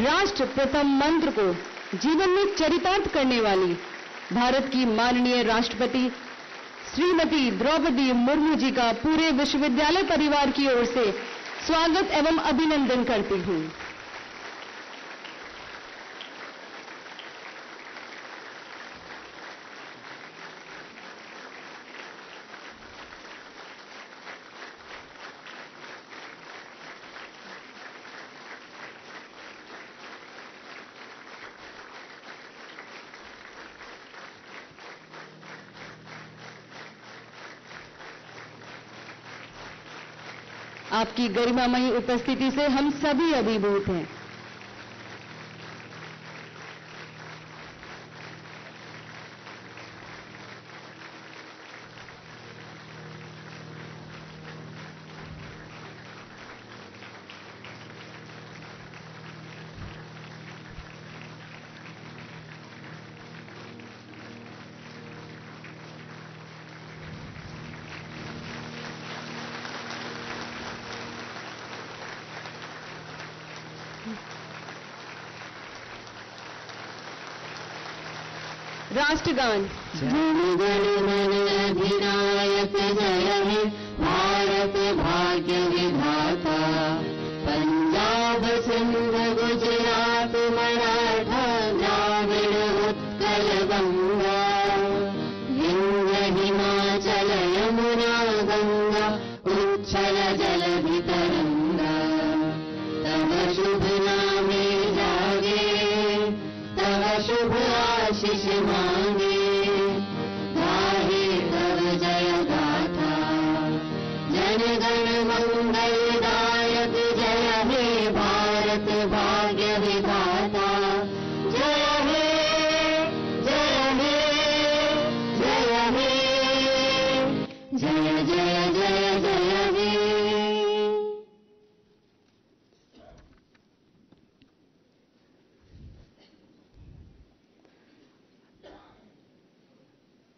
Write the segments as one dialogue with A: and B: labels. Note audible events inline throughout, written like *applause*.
A: राष्ट्र प्रथम मंत्र को जीवन में चरितार्थ करने वाली भारत की माननीय राष्ट्रपति श्रीमती द्रौपदी मुर्मू जी का पूरे विश्वविद्यालय परिवार की ओर से स्वागत एवं अभिनंदन करती हूँ आपकी गरिमामयी उपस्थिति से हम सभी अभिभूत हैं
B: Ramadan.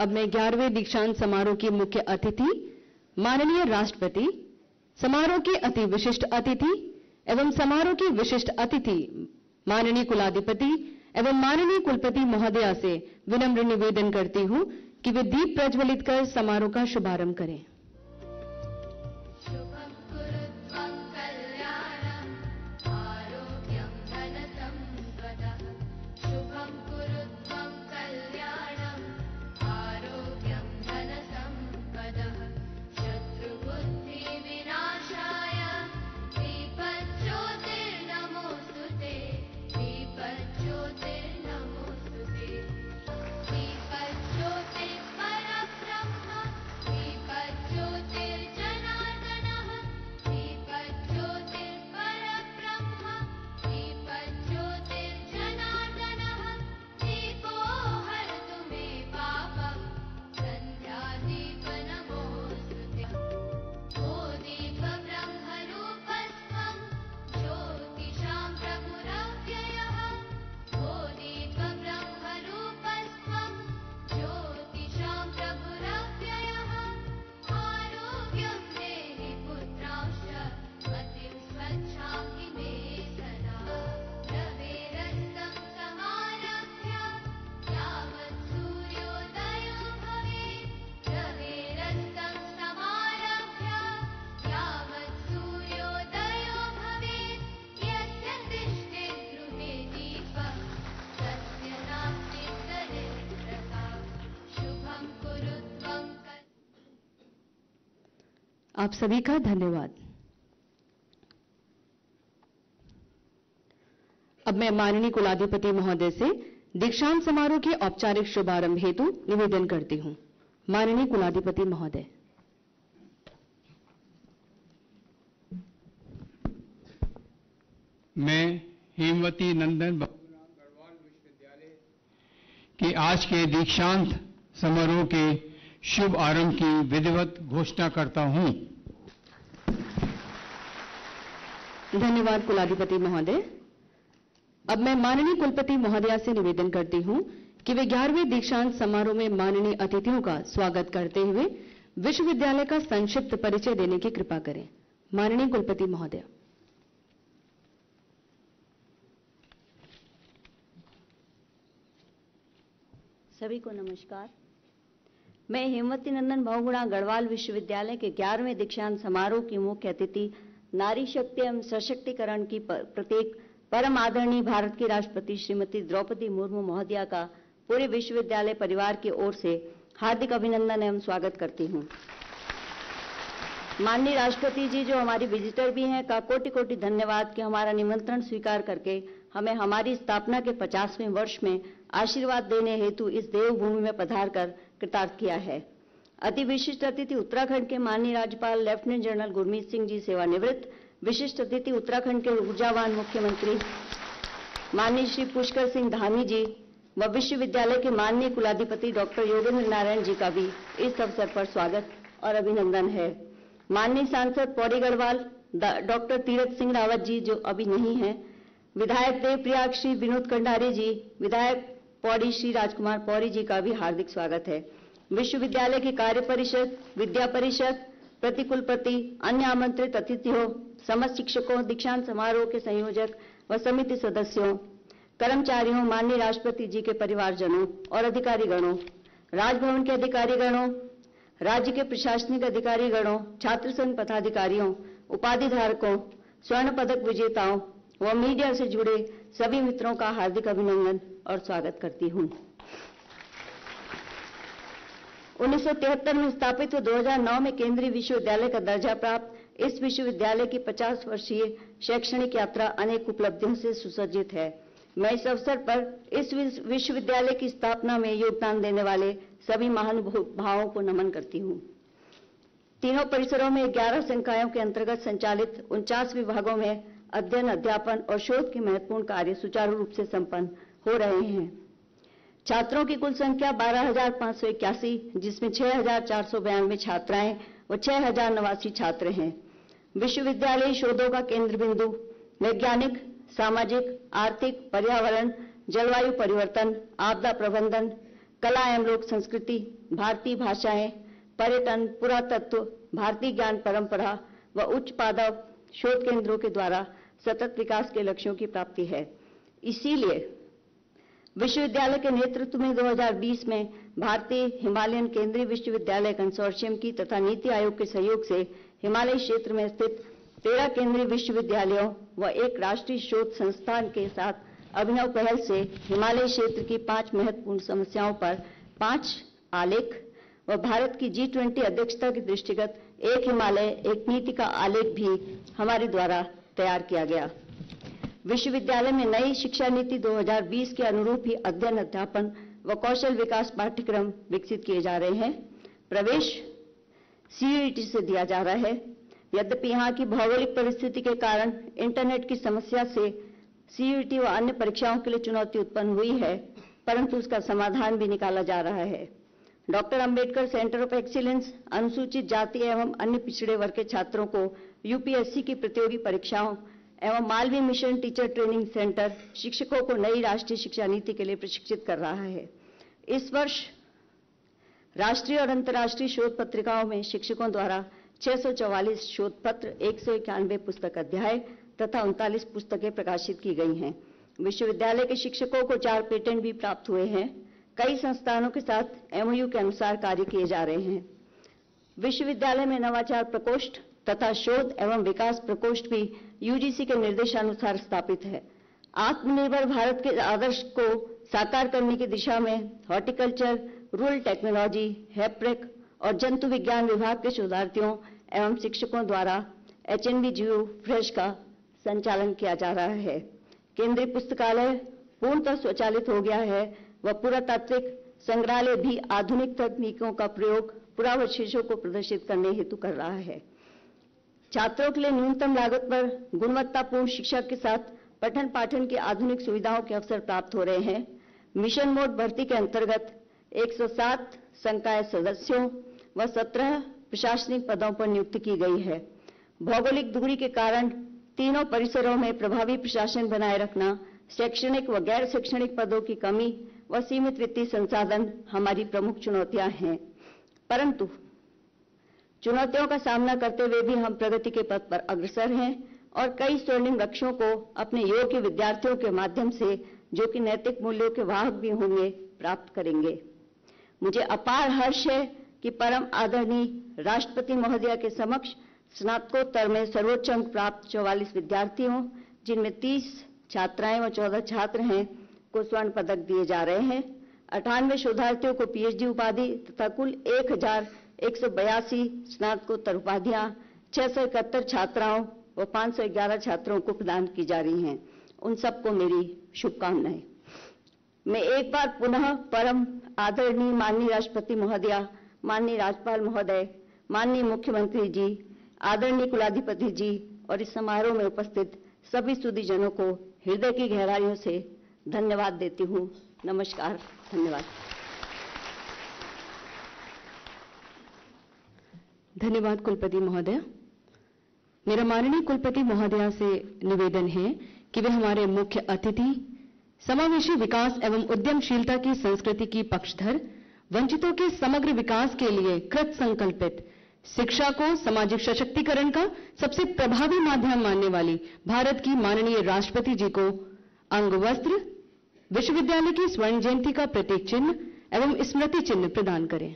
A: अब मैं ग्यारहवें दीक्षांत समारोह की मुख्य अतिथि माननीय राष्ट्रपति समारोह के अति विशिष्ट अतिथि एवं समारोह के विशिष्ट अतिथि माननीय कुलाधिपति एवं माननीय कुलपति महोदया से विनम्र निवेदन करती हूं कि वे दीप प्रज्वलित कर समारोह का शुभारंभ करें आप सभी का धन्यवाद अब मैं माननीय कुलाधिपति महोदय से दीक्षांत समारोह के औपचारिक शुभारंभ हेतु निवेदन करती हूं माननीय कुलाधिपति महोदय
C: मैं हेमवती नंदन
B: गढ़वाल विश्वविद्यालय
C: के आज के दीक्षांत समारोह के शुभ आरंभ की विधिवत घोषणा करता हूं
A: धन्यवाद कुलाधिपति महोदय अब मैं माननीय कुलपति महोदया से निवेदन करती हूं कि वे ग्यारहवें दीक्षांत समारोह में माननीय अतिथियों का स्वागत करते हुए विश्वविद्यालय का संक्षिप्त परिचय देने की कृपा करें माननीय कुलपति महोदया
D: सभी को नमस्कार मैं हेमवती नंदन बहुगुणा गढ़वाल विश्वविद्यालय के ग्यारहवें दीक्षांत समारोह की मुख्य अतिथि नारी शक्ति एवं सशक्तिकरण की प्रत्येक परम आदरणीय भारत की राष्ट्रपति श्रीमती द्रौपदी मुर्मू महोदया का पूरे विश्वविद्यालय परिवार की ओर से हार्दिक अभिनंदन एवं स्वागत करती हूँ माननीय राष्ट्रपति जी जो हमारी विजिटर भी हैं का कोटि कोटि धन्यवाद कि हमारा निमंत्रण स्वीकार करके हमें हमारी स्थापना के पचासवें वर्ष में आशीर्वाद देने हेतु इस देवभूमि में पधार कर कृतार्थ किया है अति विशिष्ट अतिथि उत्तराखंड के माननीय राज्यपाल लेफ्टिनेंट जनरल गुरमीत सिंह जी सेवानिवृत्त विशिष्ट अतिथि उत्तराखंड के ऊर्जावान मुख्यमंत्री माननीय श्री पुष्कर सिंह धामी जी व विश्वविद्यालय के माननीय कुलाधिपति डॉक्टर योगेंद्र नारायण जी का भी इस अवसर पर स्वागत और अभिनंदन है माननीय सांसद पौड़ी गढ़वाल डॉक्टर तीरथ सिंह रावत जी जो अभी नहीं है विधायक देव प्रयाग श्री विनोद कंडारी जी विधायक पौड़ी श्री राजकुमार पौड़ी जी का भी हार्दिक स्वागत है विश्वविद्यालय की कार्य परिषद विद्या परिषद प्रतिकुलपति अन्य आमंत्रित अतिथियों समस्त शिक्षकों दीक्षांत समारोह के संयोजक व समिति सदस्यों कर्मचारियों माननीय राष्ट्रपति जी के परिवारजनों और अधिकारी गणों राजभवन के अधिकारी गणों राज्य के प्रशासनिक अधिकारी गणों छात्र संघ पदाधिकारियों उपाधि धारकों स्वर्ण पदक विजेताओं व मीडिया से जुड़े सभी मित्रों का हार्दिक अभिनंदन और स्वागत करती हूँ 1973 में स्थापित हुए 2009 में केंद्रीय विश्वविद्यालय का दर्जा प्राप्त इस विश्वविद्यालय की 50 वर्षीय शैक्षणिक यात्रा अनेक उपलब्धियों से सुसज्जित है मैं इस अवसर पर इस विश्वविद्यालय की स्थापना में योगदान देने वाले सभी महानुभावों को नमन करती हूँ तीनों परिसरों में ग्यारह संकायों के अंतर्गत संचालित उनचास विभागों में अध्ययन अध्यापन और शोध के महत्वपूर्ण कार्य सुचारू रूप से संपन्न हो रहे हैं छात्रों की कुल संख्या बारह हजार सौ इक्यासी जिसमें छह हजार चार सौ बयानवे छात्राएं व छह हजार नवासी छात्र हैं विश्वविद्यालय शोधों का केंद्र बिंदु वैज्ञानिक सामाजिक आर्थिक पर्यावरण जलवायु परिवर्तन आपदा प्रबंधन कला एवं लोक संस्कृति भारतीय भाषाएं पर्यटन पुरातत्व भारतीय ज्ञान परंपरा व उच्च पादव शोध केंद्रों के द्वारा सतत विकास के लक्ष्यों की प्राप्ति है इसीलिए विश्वविद्यालय के नेतृत्व में 2020 में भारतीय हिमालयन केंद्रीय विश्वविद्यालय कंसोर्शियम की तथा नीति आयोग के सहयोग से हिमालय क्षेत्र में स्थित तेरह केंद्रीय विश्वविद्यालयों व एक राष्ट्रीय शोध संस्थान के साथ अभिनव पहल से हिमालय क्षेत्र की पांच महत्वपूर्ण समस्याओं पर पांच आलेख व भारत की जी ट्वेंटी अध्यक्षता के दृष्टिगत एक हिमालय एक नीति का आलेख भी हमारे द्वारा तैयार किया गया विश्वविद्यालय में नई शिक्षा नीति 2020 के अनुरूप ही अध्ययन अध्यापन व कौशल विकास पाठ्यक्रम विकसित किए जा रहे हैं प्रवेश सीईटी e से दिया जा रहा है यद्यपि यहाँ की भौगोलिक परिस्थिति के कारण इंटरनेट की समस्या से सीयूटी e व अन्य परीक्षाओं के लिए चुनौती उत्पन्न हुई है परंतु उसका समाधान भी निकाला जा रहा है doctor Ambedkar centre of excellence अनुसूचित जाति एवं अन्य पिछड़े वर्ग के छात्रों को यूपीएससी की प्रतियोगी परीक्षाओं एवं Malviya mission teacher training centre शिक्षकों को नई राष्ट्रीय शिक्षा नीति के लिए प्रशिक्षित कर रहा है इस वर्ष राष्ट्रीय और अंतर्राष्ट्रीय शोध पत्रिकाओं में शिक्षकों द्वारा 644 शोध पत्र एक पुस्तक अध्याय तथा उनतालीस पुस्तकें प्रकाशित की गई हैं विश्वविद्यालय के शिक्षकों को चार पेटेंट भी प्राप्त हुए हैं कई संस्थानों के साथ एमओयू के अनुसार कार्य किए जा रहे हैं विश्वविद्यालय में नवाचार प्रकोष्ठ तथा शोध एवं विकास प्रकोष्ठ भी यूजीसी के निर्देशानुसार स्थापित है आत्मनिर्भर भारत के आदर्श को साकार करने की दिशा में हॉर्टिकल्चर रूरल टेक्नोलॉजी हेप्रेक और जंतु विज्ञान विभाग के शोधार्थियों एवं शिक्षकों द्वारा एच एन बी फ्रेश का संचालन किया जा रहा है केंद्रीय पुस्तकालय पूर्णतः स्वचालित हो गया है व पुरातात्विक संग्रहालय भी आधुनिक तकनीकों का प्रयोग पुरावशेषों को प्रदर्शित करने हेतु कर रहा है छात्रों के लिए न्यूनतम लागत पर गुणवत्तापूर्ण शिक्षा के साथ पठन पाठन की आधुनिक सुविधाओं के अवसर प्राप्त हो रहे हैं मिशन मोड भर्ती के अंतर्गत 107 संकाय सदस्यों व 17 प्रशासनिक पदों पर नियुक्ति की गई है भौगोलिक दूरी के कारण तीनों परिसरों में प्रभावी प्रशासन बनाए रखना शैक्षणिक व गैर शैक्षणिक पदों की कमी व सीमित वित्तीय संसाधन हमारी प्रमुख चुनौतियां हैं परंतु चुनौतियों का सामना करते हुए भी हम प्रगति के पथ पर अग्रसर हैं और कई स्वर्णिम लक्ष्यों को अपने योग्य विद्यार्थियों के माध्यम से जो कि नैतिक मूल्यों के वाहक भी होंगे प्राप्त करेंगे मुझे अपार हर्ष है कि परम आदरणीय राष्ट्रपति महोदया के समक्ष स्नातकोत्तर में सर्वोच्च अंक प्राप्त चौवालीस विद्यार्थियों जिनमें तीस छात्राएं व चौदह छात्र हैं को स्वर्ण पदक दिए जा रहे हैं अठानवे शोधार्थियों को पीएचडी उपाधि तथा कुल एक हजार एक सौ बयासी स्नातकोत्तर उपाधियां छह छात्राओं व ग्यारह छात्रों को प्रदान की जा रही हैं उन सबको मेरी शुभकामनाएं मैं एक बार पुनः परम आदरणीय माननीय राष्ट्रपति महोदया माननीय राज्यपाल महोदय माननीय मुख्यमंत्री जी आदरणीय कुलाधिपति जी और इस समारोह में उपस्थित सभी सुदीजनों को हृदय की गहराइयों से धन्यवाद देती हूँ नमस्कार धन्यवाद धन्यवाद कुलपति महोदय
A: मेरा माननीय कुलपति महोदया से निवेदन है कि वे हमारे मुख्य अतिथि समावेशी विकास एवं उद्यमशीलता की संस्कृति की पक्षधर वंचितों के समग्र विकास के लिए कृत संकल्पित शिक्षा को सामाजिक सशक्तिकरण का सबसे प्रभावी माध्यम मानने वाली भारत की माननीय राष्ट्रपति जी को अंग वस्त्र विश्वविद्यालय की स्वर्ण जयंती का प्रतीक चिन्ह एवं स्मृति चिन्ह प्रदान करें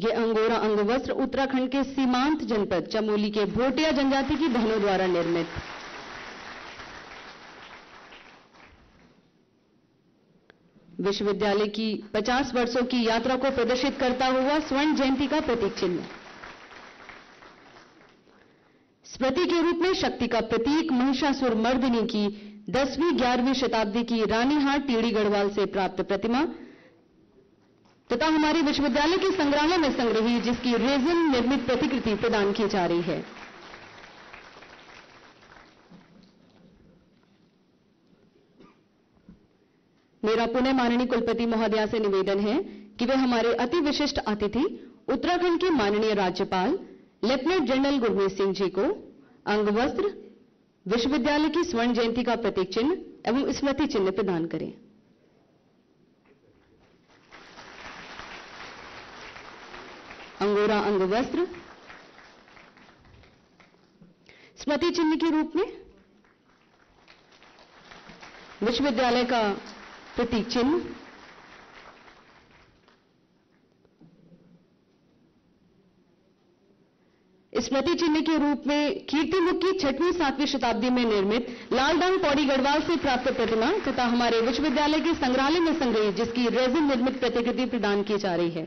A: ये अंगोरा अंग उत्तराखंड के सीमांत जनपद चमोली के भोटिया जनजाति की बहनों द्वारा निर्मित विश्वविद्यालय की 50 वर्षों की यात्रा को प्रदर्शित करता हुआ स्वर्ण जयंती का प्रतीक चिन्ह स्मृति के रूप में शक्ति का प्रतीक महिषासुर मर्दिनी की दसवीं ग्यारहवीं शताब्दी की रानीहाट टीढ़ी गढ़वाल से प्राप्त प्रतिमा तथा हमारे विश्वविद्यालय के संग्रहालय में संग्रही जिसकी रेजिन निर्मित प्रतिकृति प्रदान की जा रही है मेरा पुनः माननीय कुलपति महोदया से निवेदन है कि वे हमारे अति विशिष्ट अतिथि उत्तराखंड के माननीय राज्यपाल लेफ्टिनेंट जनरल गुरमीत सिंह जी को अंगवस्त्र विश्वविद्यालय की स्वर्ण जयंती का प्रतीक चिन्ह एवं स्मृति चिन्ह प्रदान करें अंगोरा अंग वस्त्र स्मृति चिन्ह के रूप में विश्वविद्यालय का प्रतीक चिन्ह स्मृति चिन्ह के रूप में कीर्ति मुख की छठवीं सातवीं शताब्दी में निर्मित लालडंग पौड़ी गढ़वाल से प्राप्त प्रतिमा तथा हमारे विश्वविद्यालय के संग्रहालय में संग्रहित जिसकी रेजिन निर्मित प्रतिकृति प्रदान की जा रही है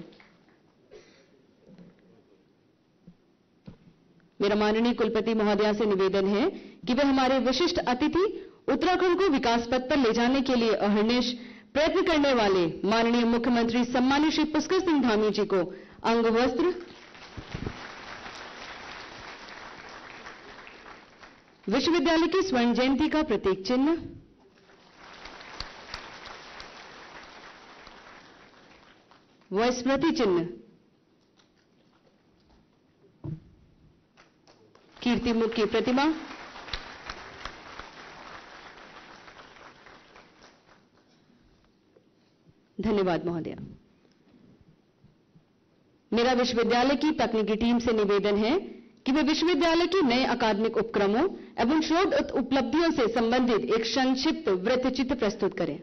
A: मेरा माननीय कुलपति महोदया से निवेदन है कि वे हमारे विशिष्ट अतिथि उत्तराखंड को विकास पथ पर ले जाने के लिए अहर्निश प्रयत्न करने वाले माननीय मुख्यमंत्री सम्मानित श्री पुष्कर सिंह धामी जी को अंग वस्त्र विश्वविद्यालय की स्वर्ण जयंती का प्रतीक चिन्ह व स्मृति चिन्ह कीर्तिमुख की प्रतिमा धन्यवाद महोदय मेरा विश्वविद्यालय की तकनीकी टीम से निवेदन है कि वे विश्वविद्यालय के नए अकादमिक उपक्रमों एवं शोध उपलब्धियों से संबंधित एक संक्षिप्त वृत्तचित्र प्रस्तुत करें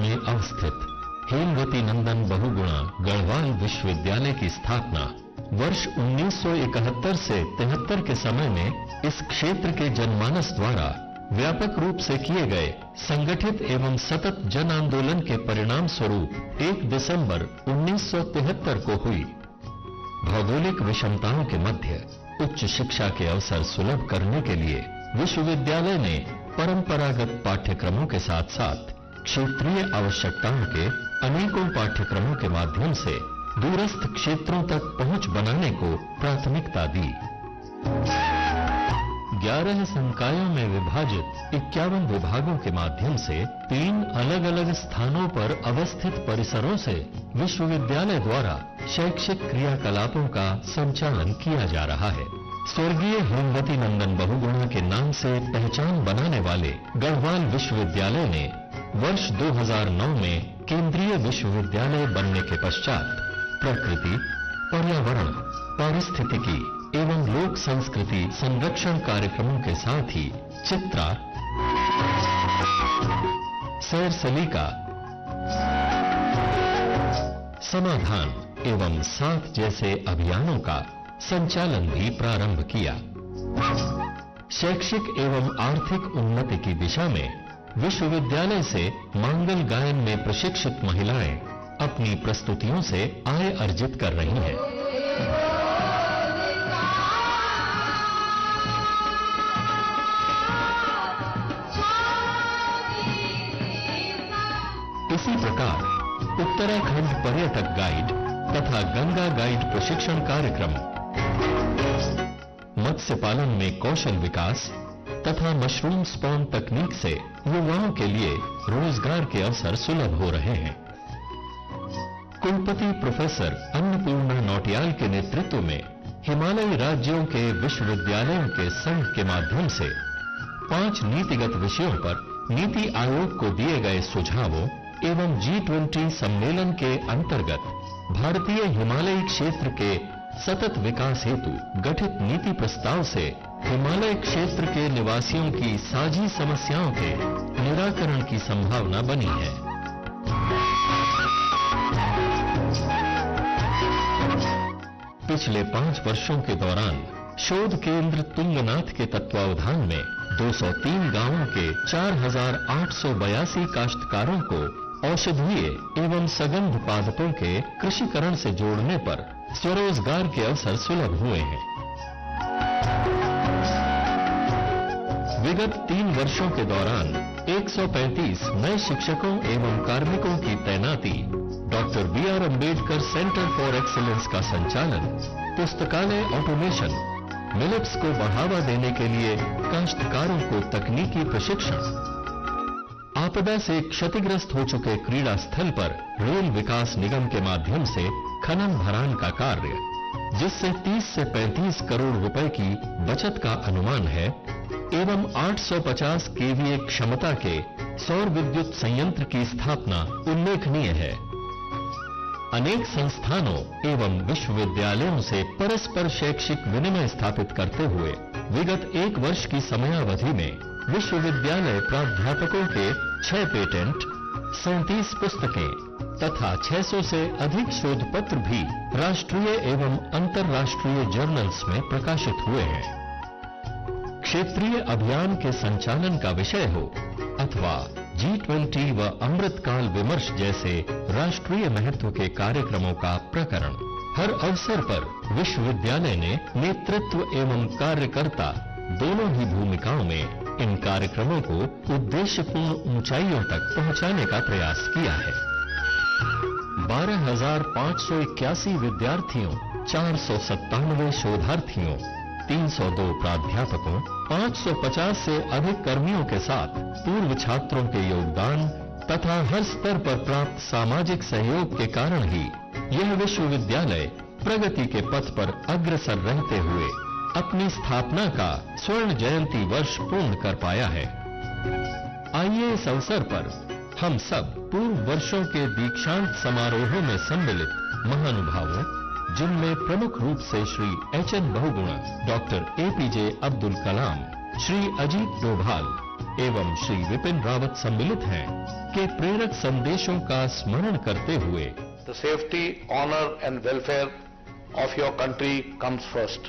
E: में अवस्थित हेमवती नंदन बहुगुणा गढ़वाल विश्वविद्यालय की स्थापना वर्ष 1971 से तिहत्तर के समय में इस क्षेत्र के जनमानस द्वारा व्यापक रूप से किए गए संगठित एवं सतत जन आंदोलन के परिणाम स्वरूप 1 दिसंबर 1973 को हुई भौगोलिक विषमताओं के मध्य उच्च शिक्षा के अवसर सुलभ करने के लिए विश्वविद्यालय ने परंपरागत पाठ्यक्रमों के साथ साथ क्षेत्रीय आवश्यकताओं के अनेकों पाठ्यक्रमों के माध्यम से दूरस्थ क्षेत्रों तक पहुंच बनाने को प्राथमिकता दी ग्यारह संकायों में विभाजित इक्यावन विभागों के माध्यम से तीन अलग अलग स्थानों पर अवस्थित परिसरों से विश्वविद्यालय द्वारा शैक्षिक क्रियाकलापों का संचालन किया जा रहा है स्वर्गीय हेमवती नंदन बहुगुणा के नाम से पहचान बनाने वाले गढ़वाल विश्वविद्यालय ने वर्ष 2009 में केंद्रीय विश्वविद्यालय बनने के पश्चात प्रकृति पर्यावरण पारिस्थितिकी एवं लोक संस्कृति संरक्षण कार्यक्रमों के साथ ही चित्रा सैर सलीका समाधान एवं साथ जैसे अभियानों का संचालन भी प्रारंभ किया शैक्षिक एवं आर्थिक उन्नति की दिशा में विश्वविद्यालय से मांगल गायन में प्रशिक्षित महिलाएं अपनी प्रस्तुतियों से आय अर्जित कर रही हैं इसी प्रकार उत्तराखंड पर्यटक गाइड तथा गंगा गाइड प्रशिक्षण कार्यक्रम मत्स्य पालन में कौशल विकास तथा मशरूम स्पॉन तकनीक से युवाओं के लिए रोजगार के अवसर सुलभ हो रहे हैं कुलपति प्रोफेसर अन्नपूर्णा नौटियाल के नेतृत्व में हिमालयी राज्यों के विश्वविद्यालयों के संघ के माध्यम से पांच नीतिगत विषयों पर नीति आयोग को दिए गए सुझावों एवं जी ट्वेंटी सम्मेलन के अंतर्गत भारतीय हिमालयी क्षेत्र के सतत विकास हेतु गठित नीति प्रस्ताव से हिमालय क्षेत्र के निवासियों की साझी समस्याओं के निराकरण की संभावना बनी है पिछले पांच वर्षों के दौरान शोध केंद्र तुंगनाथ के तत्वावधान में 203 गांवों के 4,882 काश्तकारों को औषधीय एवं सगंध पादपों के कृषिकरण से जोड़ने पर स्वरोजगार के अवसर सुलभ हुए हैं विगत तीन वर्षों के दौरान 135 नए शिक्षकों एवं कार्मिकों की तैनाती doctor B R Ambedkar centre for excellence का संचालन पुस्तकालय ऑटोमेशन मिलेट्स को बढ़ावा देने के लिए काश्तकारों को तकनीकी प्रशिक्षण आपदा से क्षतिग्रस्त हो चुके क्रीड़ा स्थल पर रेल विकास निगम के माध्यम से खनन भरान का कार्य जिससे 30 से 35 करोड़ रुपए की बचत का अनुमान है एवं 850 केवीए क्षमता के सौर विद्युत संयंत्र की स्थापना उल्लेखनीय है अनेक संस्थानों एवं विश्वविद्यालयों से परस्पर शैक्षिक विनिमय स्थापित करते हुए विगत एक वर्ष की समयावधि में विश्वविद्यालय प्राध्यापकों के छह पेटेंट सैतीस पुस्तकें तथा 600 से अधिक शोध पत्र भी राष्ट्रीय एवं अंतर्राष्ट्रीय जर्नल्स में प्रकाशित हुए हैं क्षेत्रीय अभियान के संचालन का विषय हो अथवा जी ट्वेंटी व अमृतकाल विमर्श जैसे राष्ट्रीय महत्व के कार्यक्रमों का प्रकरण हर अवसर पर विश्वविद्यालय ने नेतृत्व एवं कार्यकर्ता दोनों ही भूमिकाओं में इन कार्यक्रमों को उद्देश्यपूर्ण ऊंचाइयों तक पहुंचाने का प्रयास किया है बारह विद्यार्थियों चार सौ सत्तानवे शोधार्थियों 302 प्राध्यापकों 550 से अधिक कर्मियों के साथ पूर्व छात्रों के योगदान तथा हर स्तर पर प्राप्त सामाजिक सहयोग के कारण ही यह विश्वविद्यालय प्रगति के पथ पर अग्रसर रहते हुए अपनी स्थापना का स्वर्ण जयंती वर्ष पूर्ण कर पाया है आइए इस अवसर पर हम सब पूर्व वर्षों के दीक्षांत समारोहों में सम्मिलित महानुभावों जिनमें प्रमुख रूप से Shri H N Bahuguna doctor A P J Abdul Kalam Shri Ajit Doval एवं श्री विपिन रावत सम्मिलित हैं के प्रेरक संदेशों का स्मरण करते हुए
C: the safety honour and welfare of your country comes first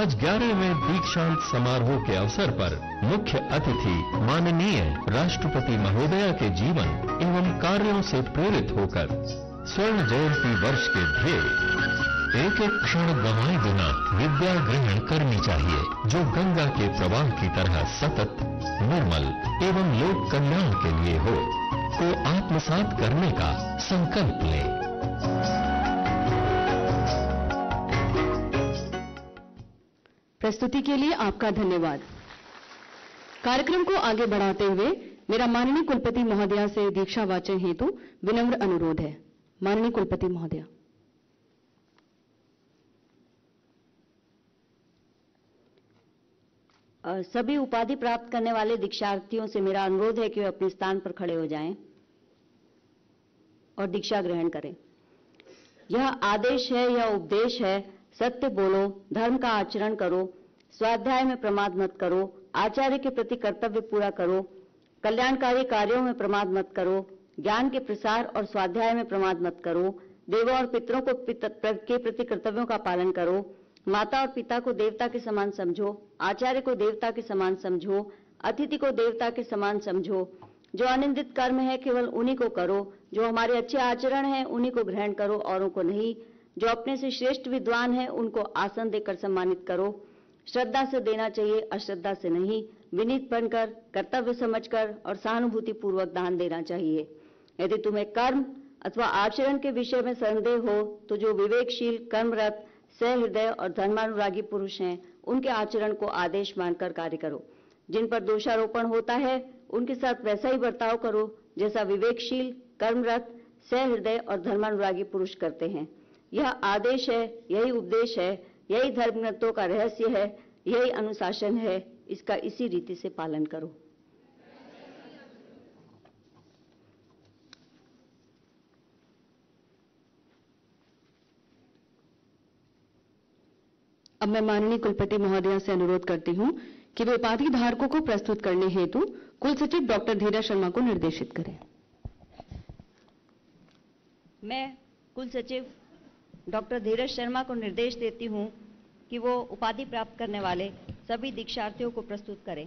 E: आज ग्यारहवें दीक्षांत समारोह के अवसर पर मुख्य अतिथि माननीय राष्ट्रपति महोदया के जीवन एवं कार्यों से प्रेरित होकर स्वर्ण जयंती वर्ष के ध्येय एक एक क्षण गवाए बिना विद्या ग्रहण करनी चाहिए जो गंगा के प्रवाह की तरह सतत निर्मल एवं लोक कल्याण के लिए हो को आत्मसात करने का संकल्प ले
A: प्रस्तुति के लिए आपका धन्यवाद कार्यक्रम को आगे बढ़ाते हुए मेरा माननीय कुलपति महोदया से दीक्षा वाचन हेतु विनम्र अनुरोध है
D: माननीय कुलपति महोदया सभी उपाधि प्राप्त करने वाले दीक्षार्थियों से मेरा अनुरोध है कि वे अपने स्थान पर खड़े हो जाएं और दीक्षा ग्रहण करें यह आदेश है यह उपदेश है सत्य बोलो धर्म का आचरण करो स्वाध्याय में प्रमाद मत करो आचार्य के प्रति कर्तव्य पूरा करो कल्याणकारी कार्यों में प्रमाद मत करो ज्ञान के प्रसार और स्वाध्याय में प्रमाद मत करो देवों और पितरों को के प्रति कर्तव्यों का पालन करो माता और पिता को देवता के समान समझो आचार्य को देवता के समान समझो अतिथि को देवता के समान समझो जो आनंदित कर्म है केवल उन्हीं को करो जो हमारे अच्छे आचरण है उन्हीं को ग्रहण करो औरों को नहीं जो अपने से श्रेष्ठ विद्वान है उनको आसन देकर सम्मानित करो श्रद्धा से देना चाहिए अश्रद्धा से नहीं विनीत बनकर कर्तव्य समझकर और सहानुभूति पूर्वक दान देना चाहिए यदि तुम्हें कर्म अथवा आचरण के विषय में संदेह हो तो जो विवेकशील कर्मरत सहृदय और धर्मानुरागी पुरुष हैं उनके आचरण को आदेश मानकर कार्य करो जिन पर दोषारोपण होता है उनके साथ वैसा ही बर्ताव करो जैसा विवेकशील कर्मरत सहृदय और धर्मानुरागी पुरुष करते हैं यह आदेश है यही उपदेश है यही धर्मग्रंथों का रहस्य है यही अनुशासन है इसका इसी रीति से पालन करो
A: अब मैं माननीय कुलपति महोदया से अनुरोध करती हूँ कि वे उपाधि धारकों को प्रस्तुत करने हेतु कुल सचिव डॉक्टर धीरज शर्मा को निर्देशित करें
D: मैं कुल सचिव डॉक्टर धीरज शर्मा को निर्देश देती हूँ कि वो उपाधि प्राप्त करने वाले सभी दीक्षार्थियों को प्रस्तुत करें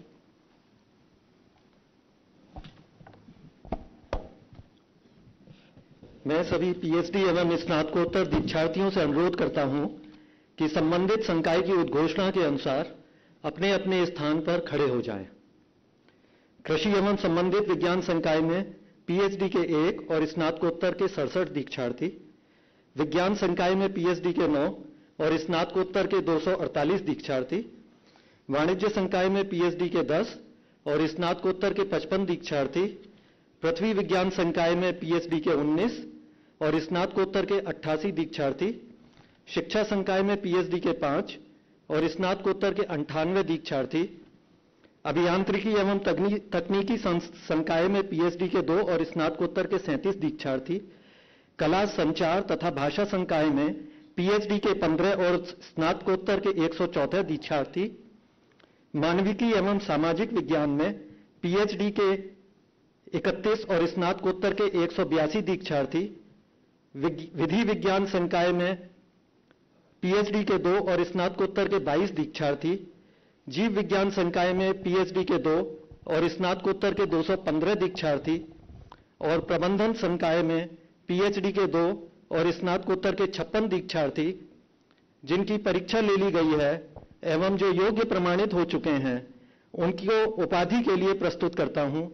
F: मैं सभी पीएचडी एवं स्नातकोत्तर दीक्षार्थियों से अनुरोध करता हूं कि संबंधित संकाय की उद्घोषणा के अनुसार अपने अपने स्थान पर खड़े हो जाएं। कृषि एवं संबंधित विज्ञान संकाय में पीएचडी के एक और स्नातकोत्तर के सड़सठ दीक्षार्थी विज्ञान संकाय में पीएचडी के नौ और स्नातकोत्तर के 248 दीक्षार्थी वाणिज्य संकाय में पीएचडी के 10 और स्नातकोत्तर के 55 दीक्षार्थी पृथ्वी विज्ञान संकाय में पीएचडी के 19 और स्नातकोत्तर के 88 दीक्षार्थी शिक्षा संकाय में पीएचडी के पांच और स्नातकोत्तर के अंठानवे दीक्षार्थी अभियांत्रिकी एवं तकनीकी संकाय में पीएचडी के दो और स्नातकोत्तर के सैंतीस दीक्षार्थी कला संचार तथा भाषा संकाय में पीएचडी के पंद्रह और स्नातकोत्तर के एक सौ चौथे दीक्षार्थी मानविकी एवं सामाजिक विज्ञान में पीएचडी के इकतीस और स्नातकोत्तर के एक सौ बयासी दीक्षार्थी विधि विज्ञान संकाय में पीएचडी के दो और स्नातकोत्तर के 22 दीक्षार्थी जीव विज्ञान संकाय में पीएचडी के दो और स्नातकोत्तर के 215 दीक्षार्थी और प्रबंधन संकाय में पीएचडी के दो और स्नातकोत्तर के छप्पन दीक्षार्थी जिनकी परीक्षा ले ली गई है एवं जो योग्य प्रमाणित हो चुके हैं उनको उपाधि के लिए प्रस्तुत करता हूं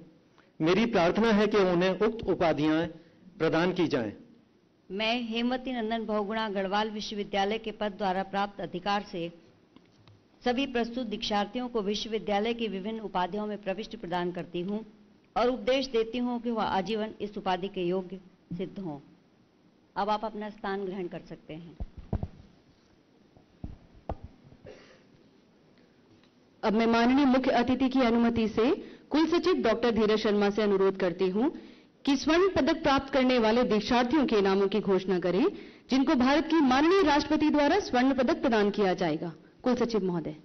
F: मेरी प्रार्थना है कि उन्हें उक्त उपाधियां प्रदान की जाएं।
D: मैं हेमवती नंदन बहुगुणा गढ़वाल विश्वविद्यालय के पद द्वारा प्राप्त अधिकार से सभी प्रस्तुत दीक्षार्थियों को विश्वविद्यालय की विभिन्न उपाधियों में प्रविष्ट प्रदान करती हूँ और उपदेश देती हूँ कि वह आजीवन इस उपाधि के योग्य सिद्ध हों अब आप अपना स्थान ग्रहण कर सकते हैं
A: अब मैं माननीय मुख्य अतिथि की अनुमति से कुल सचिव डॉक्टर धीरज शर्मा से अनुरोध करती हूँ कि स्वर्ण पदक प्राप्त करने वाले दीक्षार्थियों के इनामों की घोषणा करें जिनको भारत की माननीय राष्ट्रपति द्वारा स्वर्ण पदक प्रदान किया जाएगा कुल सचिव महोदय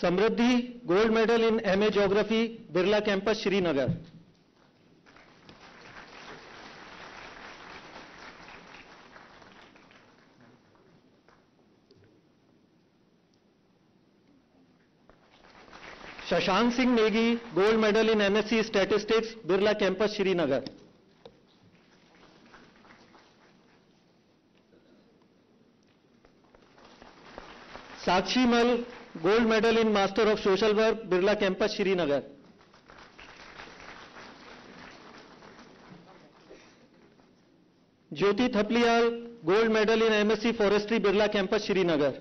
F: Samriddhi gold medal in MA geography geography Birla campus Srinagar Shashank Singh Negi gold medal in MSc statistics Birla campus Srinagar Sakshi Mal gold medal in master of social work Birla campus Srinagar Jyoti Thapliyal gold medal in MSc forestry Birla campus Srinagar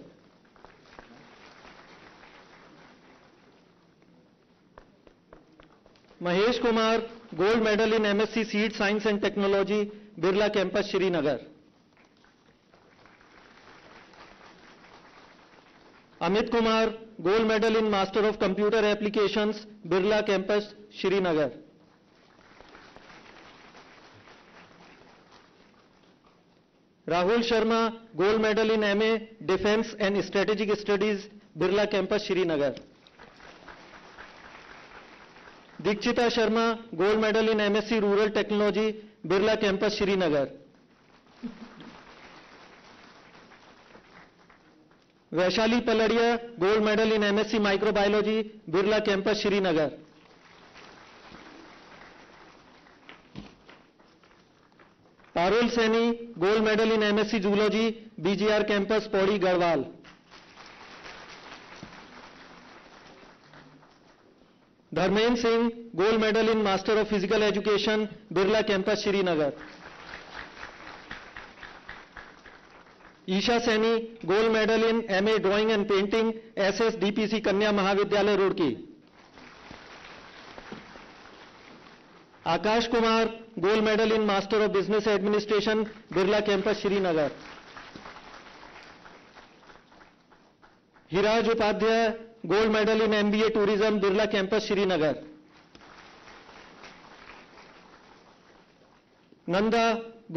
F: Mahesh Kumar gold medal in MSc seed science and technology Birla campus Srinagar Amit Kumar gold medal in master of computer applications Birla campus Srinagar Rahul Sharma gold medal in MA defence and strategic studies Birla campus Srinagar Dikshita Sharma gold medal in MSc rural technology Birla campus Srinagar Vaishali Palladiya, Gold Medal in MSc Microbiology, Birla Campus, Srinagar. Parul Saini, Gold Medal in MSc Zoology, BGR Campus, Pauri, Garhwal. Dharmen Singh, Gold Medal in Master of Physical Education, Birla Campus, Srinagar. Isha Saini gold medal in MA drawing and painting SS DPC Kanya Mahavidyalaya Roorkee Akash Kumar gold medal in master of business administration Birla campus Srinagar Hiraj Upadhyay gold medal in MBA tourism Birla campus Srinagar Nanda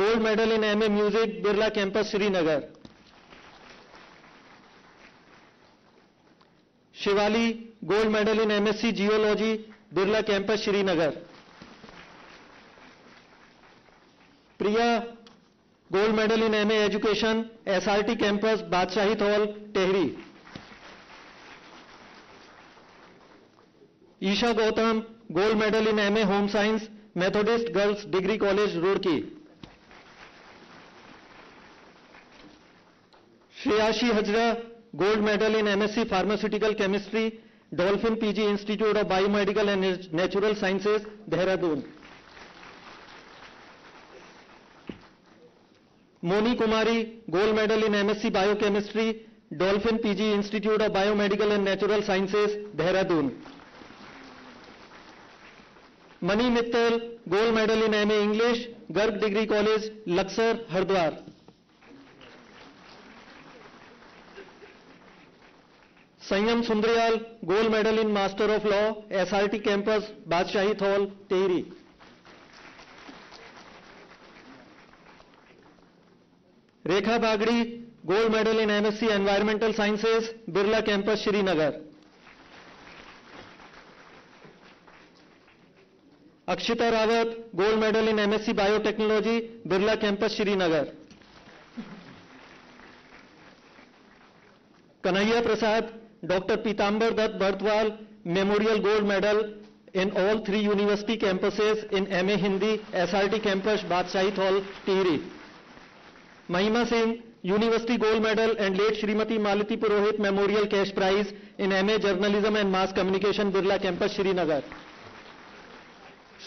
F: gold medal in MA music Birla campus Srinagar Shivali gold medal in MSc geology Birla campus Srinagar Priya gold medal in MA education SRT campus Badshahi hall Tehri Isha Gautam gold medal in MA home science Methodist girls degree college Roorkee Shreyashi Hazra gold medal in MSc Pharmaceutical Chemistry, Dolphin PG Institute of Biomedical and Natural Sciences, Dehradun. Moni Kumari, gold medal in MSc Biochemistry, Dolphin PG Institute of Biomedical and Natural Sciences, Dehradun. Mani Mittal, gold medal in MA English, Garg Degree College, Luxor, Hardwar. Sanyam Sundriyal gold medal in master of law SRT campus Badshahi Thol Tehri Rekha Bagri gold medal in MSc environmental sciences Birla campus Srinagar Akshita Rawat gold medal in MSc biotechnology Birla campus Srinagar Kanhaiya Prasad Dr. Pitambar Dutt Bhardwal Memorial Gold Medal in all three university campuses in MA Hindi, SRT campus, Badshahit Hall, Tehri. Mahima Singh, University Gold Medal and late Shrimati Malati Purohit Memorial Cash Prize in MA Journalism and Mass Communication, Birla campus, Srinagar.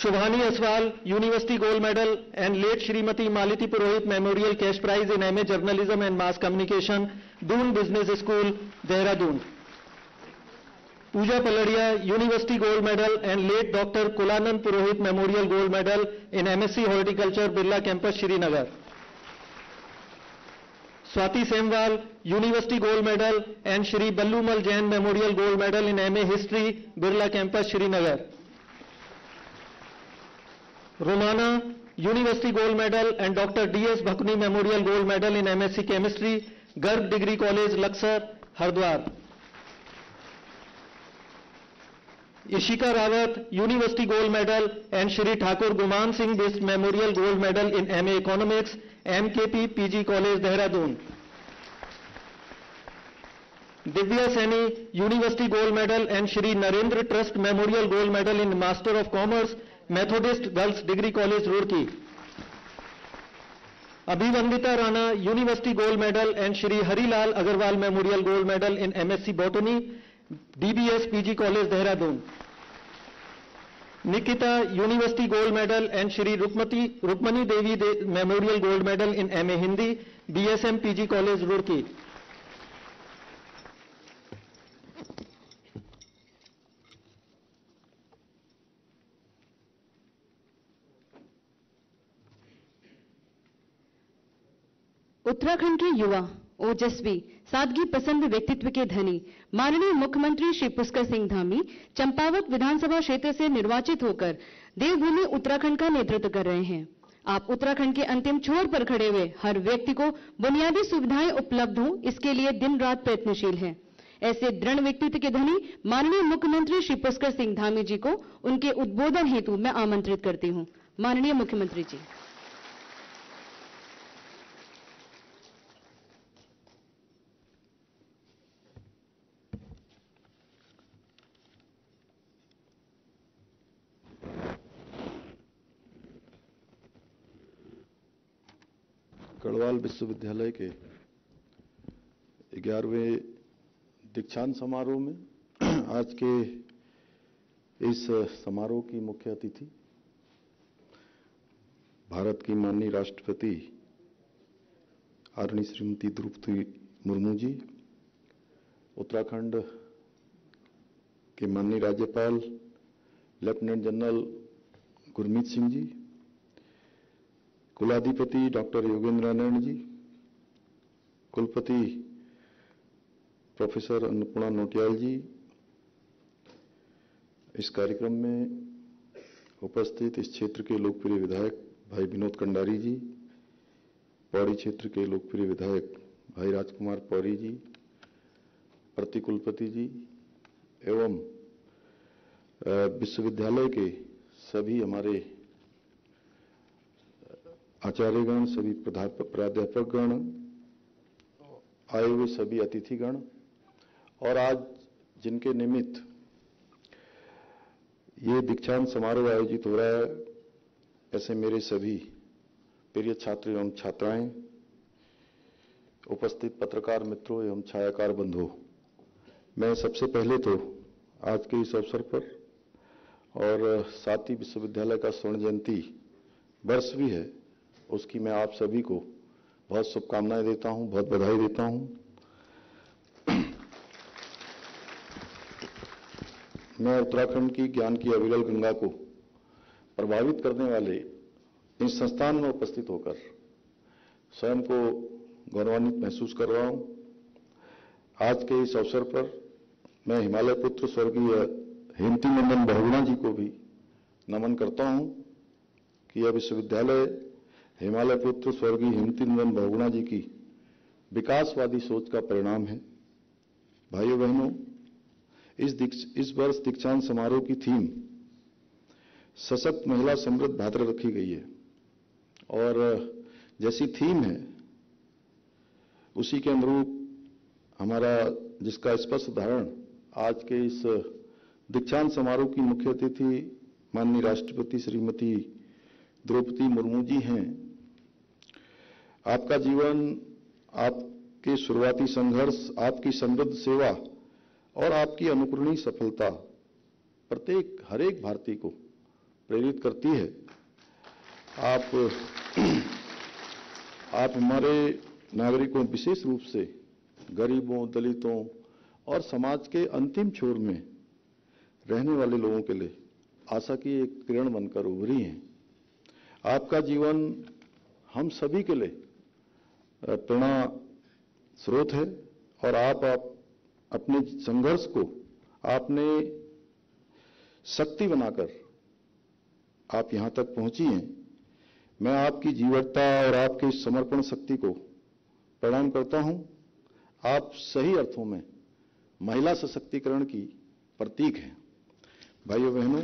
F: Shubhani Aswal, University Gold Medal and late Shrimati Malati Purohit Memorial Cash Prize in MA Journalism and Mass Communication, Doon Business School, Dehradun. Pooja Paladiya university gold medal and late doctor Kulanand Purohit memorial gold medal in MSc horticulture Birla campus Srinagar Swati Semwal university gold medal and Shri Ballumal Jain memorial gold medal in MA history Birla campus Srinagar Romana university gold medal and doctor DS Bhakni memorial gold medal in MSc chemistry गर्भ degree college Laksar Haridwar Ishika Rawat University Gold Medal and Shri Thakur Guman Singh Best Memorial Gold Medal in MA Economics, MKP PG College Dehradun. Divya Saini University Gold Medal and Shri Narendra Trust Memorial Gold Medal in Master of Commerce, Methodist Girls Degree College Roorkee. Abhivandita Rana University Gold Medal and Shri Harilal Agarwal Memorial Gold Medal in MSc Botany DBS PG college Dehradun Nikita university gold medal and Shri Rukmati Rukmani Devi दे, memorial gold medal in MA Hindi BSM PG college Roorkee
A: Uttarakhand के युवा ओजस्वी सादगी पसंद व्यक्तित्व के धनी माननीय मुख्यमंत्री श्री पुष्कर सिंह धामी चंपावत विधानसभा क्षेत्र से निर्वाचित होकर देवभूमि उत्तराखंड का नेतृत्व कर रहे हैं आप उत्तराखंड के अंतिम छोर पर खड़े हुए हर व्यक्ति को बुनियादी सुविधाएं उपलब्ध हो इसके लिए दिन रात प्रयत्नशील है ऐसे दृढ़ व्यक्तित्व के धनी माननीय मुख्यमंत्री श्री पुष्कर सिंह धामी जी को उनके उद्बोधन हेतु मैं आमंत्रित करती हूँ माननीय मुख्यमंत्री जी
G: गढ़वाल विश्वविद्यालय के ग्यारहवें दीक्षांत समारोह में *clears throat* आज के इस समारोह की मुख्य अतिथि भारत की माननीय राष्ट्रपति आदरणीय श्रीमती द्रौपदी मुर्मू जी उत्तराखंड के माननीय राज्यपाल लेफ्टिनेंट जनरल गुरमीत सिंह जी कुलाधिपति डॉक्टर योगेंद्र नारायण जी कुलपति प्रोफेसर अन्नपूर्णा नोटियाल जी इस कार्यक्रम में उपस्थित इस क्षेत्र के लोकप्रिय विधायक भाई विनोद कंडारी जी पौड़ी क्षेत्र के लोकप्रिय विधायक भाई राजकुमार पौरी जी प्रतिकुलपति जी एवं विश्वविद्यालय के सभी हमारे आचार्यगण सभी प्राध्यापकगण आए हुए सभी अतिथिगण और आज जिनके निमित्त ये दीक्षांत समारोह आयोजित हो रहा है ऐसे मेरे सभी प्रिय छात्र एवं छात्राएं उपस्थित पत्रकार मित्रों एवं छायाकार बंधु मैं सबसे पहले तो आज के इस अवसर पर और साथ ही विश्वविद्यालय का स्वर्ण जयंती वर्ष भी है उसकी मैं आप सभी को बहुत शुभकामनाएं देता हूं बहुत बधाई देता हूं मैं उत्तराखंड की ज्ञान की अविरल गंगा को प्रभावित करने वाले इस संस्थान में उपस्थित होकर स्वयं को गौरवान्वित महसूस कर रहा हूं आज के इस अवसर पर मैं हिमालय पुत्र स्वर्गीय हिमती नंदन बहुगुणा जी को भी नमन करता हूं कि यह विश्वविद्यालय हिमालय पुत्र स्वर्गीय हेमतिंदन बहुगुणा जी की विकासवादी सोच का परिणाम है भाइयों बहनों इस इस वर्ष दीक्षांत समारोह की थीम सशक्त महिला समृद्ध भाद्र रखी गई है और जैसी थीम है उसी के अनुरूप हमारा जिसका स्पष्ट उदाहरण आज के इस दीक्षांत समारोह की मुख्य अतिथि माननीय राष्ट्रपति श्रीमती द्रौपदी मुर्मू जी हैं आपका जीवन आपके शुरुआती संघर्ष आपकी समृद्ध सेवा और आपकी अनुकरणीय सफलता प्रत्येक हर एक भारतीय को प्रेरित करती है आप आप हमारे नागरिकों विशेष रूप से गरीबों दलितों और समाज के अंतिम छोर में रहने वाले लोगों के लिए आशा की एक किरण बनकर उभरी हैं आपका जीवन हम सभी के लिए प्रेरणा स्रोत है और आप, आप अपने संघर्ष को आपने शक्ति बनाकर आप यहां तक पहुंची हैं मैं आपकी जीवटता और आपके समर्पण शक्ति को प्रणाम करता हूं आप सही अर्थों में महिला सशक्तिकरण की प्रतीक हैं भाइयों बहनों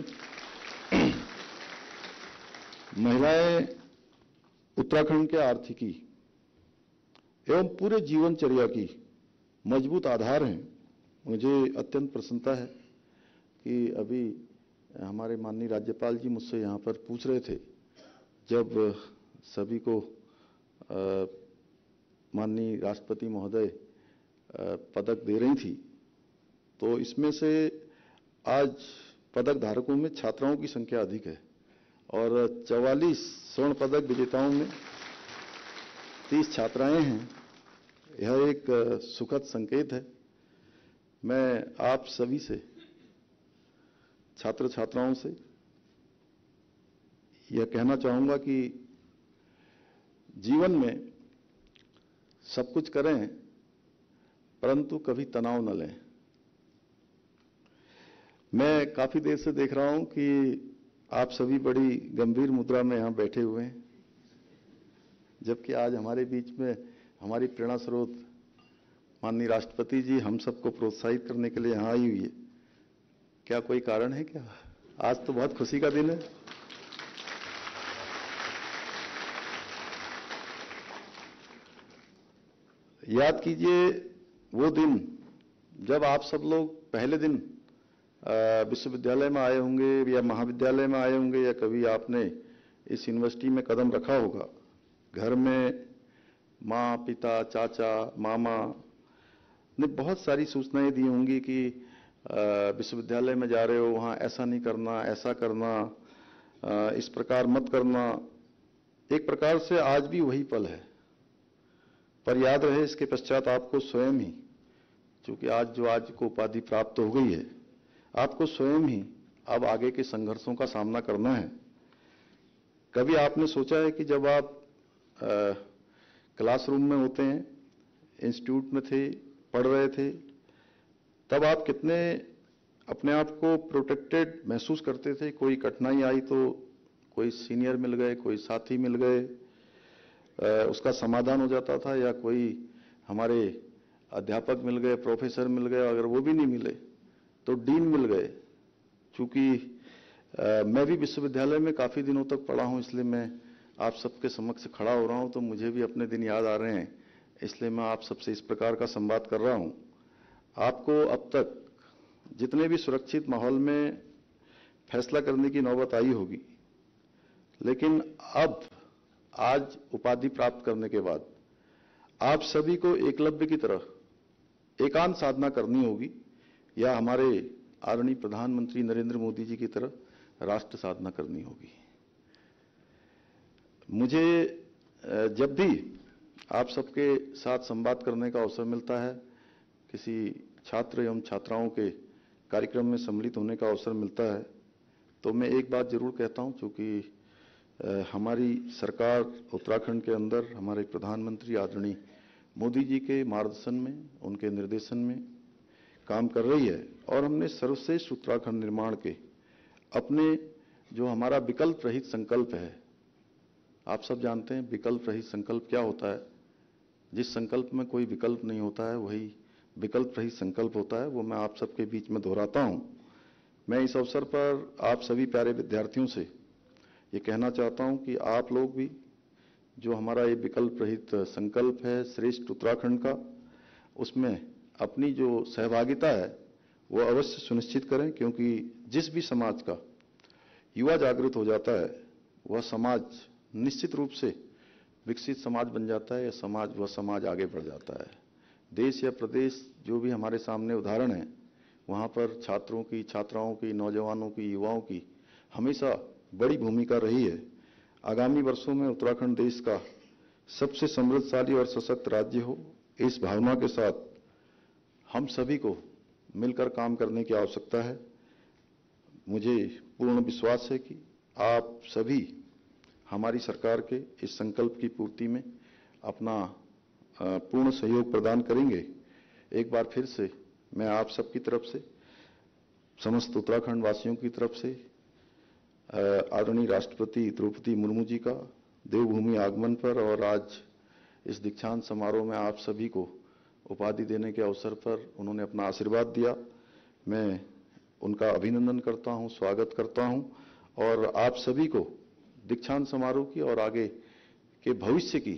G: *clears throat* महिलाएं उत्तराखंड के आर्थिकी एवं पूरे जीवनचर्या की मजबूत आधार हैं मुझे अत्यंत प्रसन्नता है कि अभी हमारे माननीय राज्यपाल जी मुझसे यहाँ पर पूछ रहे थे जब सभी को माननीय राष्ट्रपति महोदय पदक दे रही थी तो इसमें से आज पदक धारकों में छात्राओं की संख्या अधिक है और 44 स्वर्ण पदक विजेताओं में तीस छात्राएं हैं यह एक सुखद संकेत है मैं आप सभी से छात्र छात्राओं से यह कहना चाहूंगा कि जीवन में सब कुछ करें परंतु कभी तनाव न लें मैं काफ़ी देर से देख रहा हूं कि आप सभी बड़ी गंभीर मुद्रा में यहां बैठे हुए हैं जबकि आज हमारे बीच में हमारी प्रेरणा स्रोत माननीय राष्ट्रपति जी हम सबको प्रोत्साहित करने के लिए यहाँ आई हुई है क्या कोई कारण है क्या आज तो बहुत खुशी का दिन है याद कीजिए वो दिन जब आप सब लोग पहले दिन विश्वविद्यालय में आए होंगे या महाविद्यालय में आए होंगे या कभी आपने इस यूनिवर्सिटी में कदम रखा होगा घर में माँ पिता चाचा मामा ने बहुत सारी सूचनाएं दी होंगी कि विश्वविद्यालय में जा रहे हो वहाँ ऐसा नहीं करना ऐसा करना आ, इस प्रकार मत करना एक प्रकार से आज भी वही पल है पर याद रहे इसके पश्चात आपको स्वयं ही क्योंकि आज जो आज को उपाधि प्राप्त हो गई है आपको स्वयं ही अब आगे के संघर्षों का सामना करना है कभी आपने सोचा है कि जब आप क्लासरूम में होते हैं इंस्टीट्यूट में थे पढ़ रहे थे तब आप कितने अपने आप को प्रोटेक्टेड महसूस करते थे कोई कठिनाई आई तो कोई सीनियर मिल गए कोई साथी मिल गए उसका समाधान हो जाता था या कोई हमारे अध्यापक मिल गए प्रोफेसर मिल गए अगर वो भी नहीं मिले तो डीन मिल गए चूंकि मैं भी विश्वविद्यालय में काफ़ी दिनों तक पढ़ा हूँ इसलिए मैं आप सबके समक्ष खड़ा हो रहा हूं तो मुझे भी अपने दिन याद आ रहे हैं इसलिए मैं आप सबसे इस प्रकार का संवाद कर रहा हूँ आपको अब तक जितने भी सुरक्षित माहौल में फैसला करने की नौबत आई होगी लेकिन अब आज उपाधि प्राप्त करने के बाद आप सभी को एकलव्य की तरह एकांत साधना करनी होगी या हमारे आदरणीय प्रधानमंत्री नरेंद्र मोदी जी की तरह राष्ट्र साधना करनी होगी मुझे जब भी आप सबके साथ संवाद करने का अवसर मिलता है किसी छात्र एवं छात्राओं के कार्यक्रम में सम्मिलित होने का अवसर मिलता है तो मैं एक बात जरूर कहता हूं चूँकि हमारी सरकार उत्तराखंड के अंदर हमारे प्रधानमंत्री आदरणीय मोदी जी के मार्गदर्शन में उनके निर्देशन में काम कर रही है और हमने सर्वश्रेष्ठ उत्तराखंड निर्माण के अपने जो हमारा विकल्प रहित संकल्प है आप सब जानते हैं विकल्प रहित संकल्प क्या होता है जिस संकल्प में कोई विकल्प नहीं होता है वही विकल्प रहित संकल्प होता है वो मैं आप सबके बीच में दोहराता हूँ मैं इस अवसर पर आप सभी प्यारे विद्यार्थियों से ये कहना चाहता हूँ कि आप लोग भी जो हमारा ये विकल्प रहित संकल्प है श्रेष्ठ उत्तराखंड का उसमें अपनी जो सहभागिता है वो अवश्य सुनिश्चित करें क्योंकि जिस भी समाज का युवा जागृत हो जाता है वह समाज निश्चित रूप से विकसित समाज बन जाता है या समाज वह समाज आगे बढ़ जाता है देश या प्रदेश जो भी हमारे सामने उदाहरण है वहाँ पर छात्रों की छात्राओं की नौजवानों की युवाओं की हमेशा बड़ी भूमिका रही है आगामी वर्षों में उत्तराखंड देश का सबसे समृद्धशाली और सशक्त राज्य हो इस भावना के साथ हम सभी को मिलकर काम करने की आवश्यकता है मुझे पूर्ण विश्वास है कि आप सभी हमारी सरकार के इस संकल्प की पूर्ति में अपना पूर्ण सहयोग प्रदान करेंगे एक बार फिर से मैं आप सबकी तरफ से समस्त उत्तराखंड वासियों की तरफ से आदरणीय राष्ट्रपति द्रौपदी मुर्मू जी का देवभूमि आगमन पर और आज इस दीक्षांत समारोह में आप सभी को उपाधि देने के अवसर पर उन्होंने अपना आशीर्वाद दिया मैं उनका अभिनंदन करता हूं, स्वागत करता हूं और आप सभी को दीक्षांत समारोह की और आगे के भविष्य की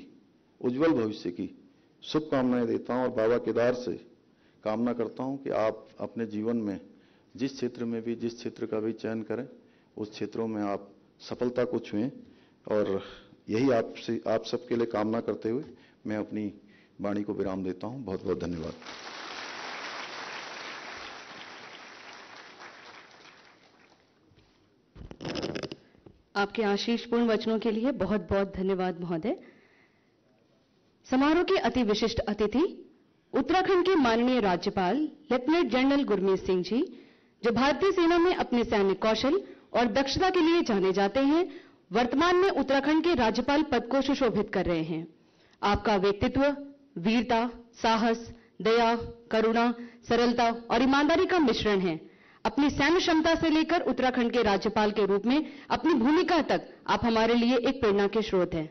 G: उज्जवल भविष्य की शुभकामनाएं देता हूं और बाबा केदार से कामना करता हूं कि आप अपने जीवन में जिस क्षेत्र में भी जिस क्षेत्र का भी चयन करें उस क्षेत्रों में आप सफलता को छुएं और यही आपसे आप सबके लिए कामना करते हुए मैं अपनी वाणी को विराम देता हूं बहुत बहुत धन्यवाद
A: आपके आशीषपूर्ण वचनों के लिए बहुत बहुत धन्यवाद महोदय समारोह के अति विशिष्ट अतिथि उत्तराखंड के माननीय राज्यपाल लेफ्टिनेंट जनरल गुरमीत सिंह जी जो भारतीय सेना में अपने सैन्य कौशल और दक्षता के लिए जाने जाते हैं वर्तमान में उत्तराखंड के राज्यपाल पद को सुशोभित कर रहे हैं आपका व्यक्तित्व वीरता साहस दया करुणा सरलता और ईमानदारी का मिश्रण है अपनी सैन्य क्षमता से लेकर उत्तराखंड के राज्यपाल के रूप में अपनी भूमिका तक आप हमारे लिए एक प्रेरणा के स्रोत हैं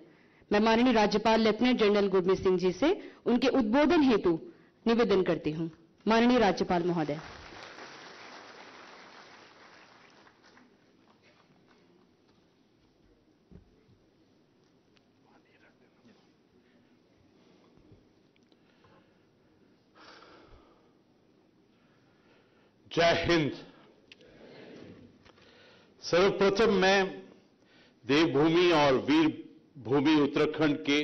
A: मैं माननीय राज्यपाल लेफ्टिनेंट जनरल गुरमीत सिंह जी से उनके उद्बोधन हेतु निवेदन करती हूँ माननीय राज्यपाल महोदय
C: जय हिंद सर्वप्रथम मैं देवभूमि और वीर भूमि उत्तराखंड के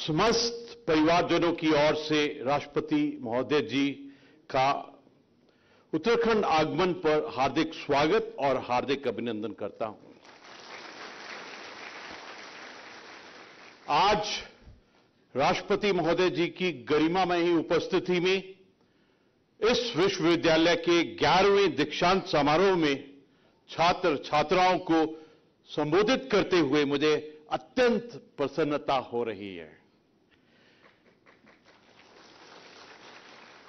C: समस्त परिवारजनों की ओर से राष्ट्रपति महोदय जी का उत्तराखंड आगमन पर हार्दिक स्वागत और हार्दिक अभिनंदन करता हूं आज राष्ट्रपति महोदय जी की गरिमा में ही उपस्थिति में इस विश्वविद्यालय के ग्यारहवें दीक्षांत समारोह में छात्र छात्राओं को संबोधित करते हुए मुझे अत्यंत प्रसन्नता हो रही है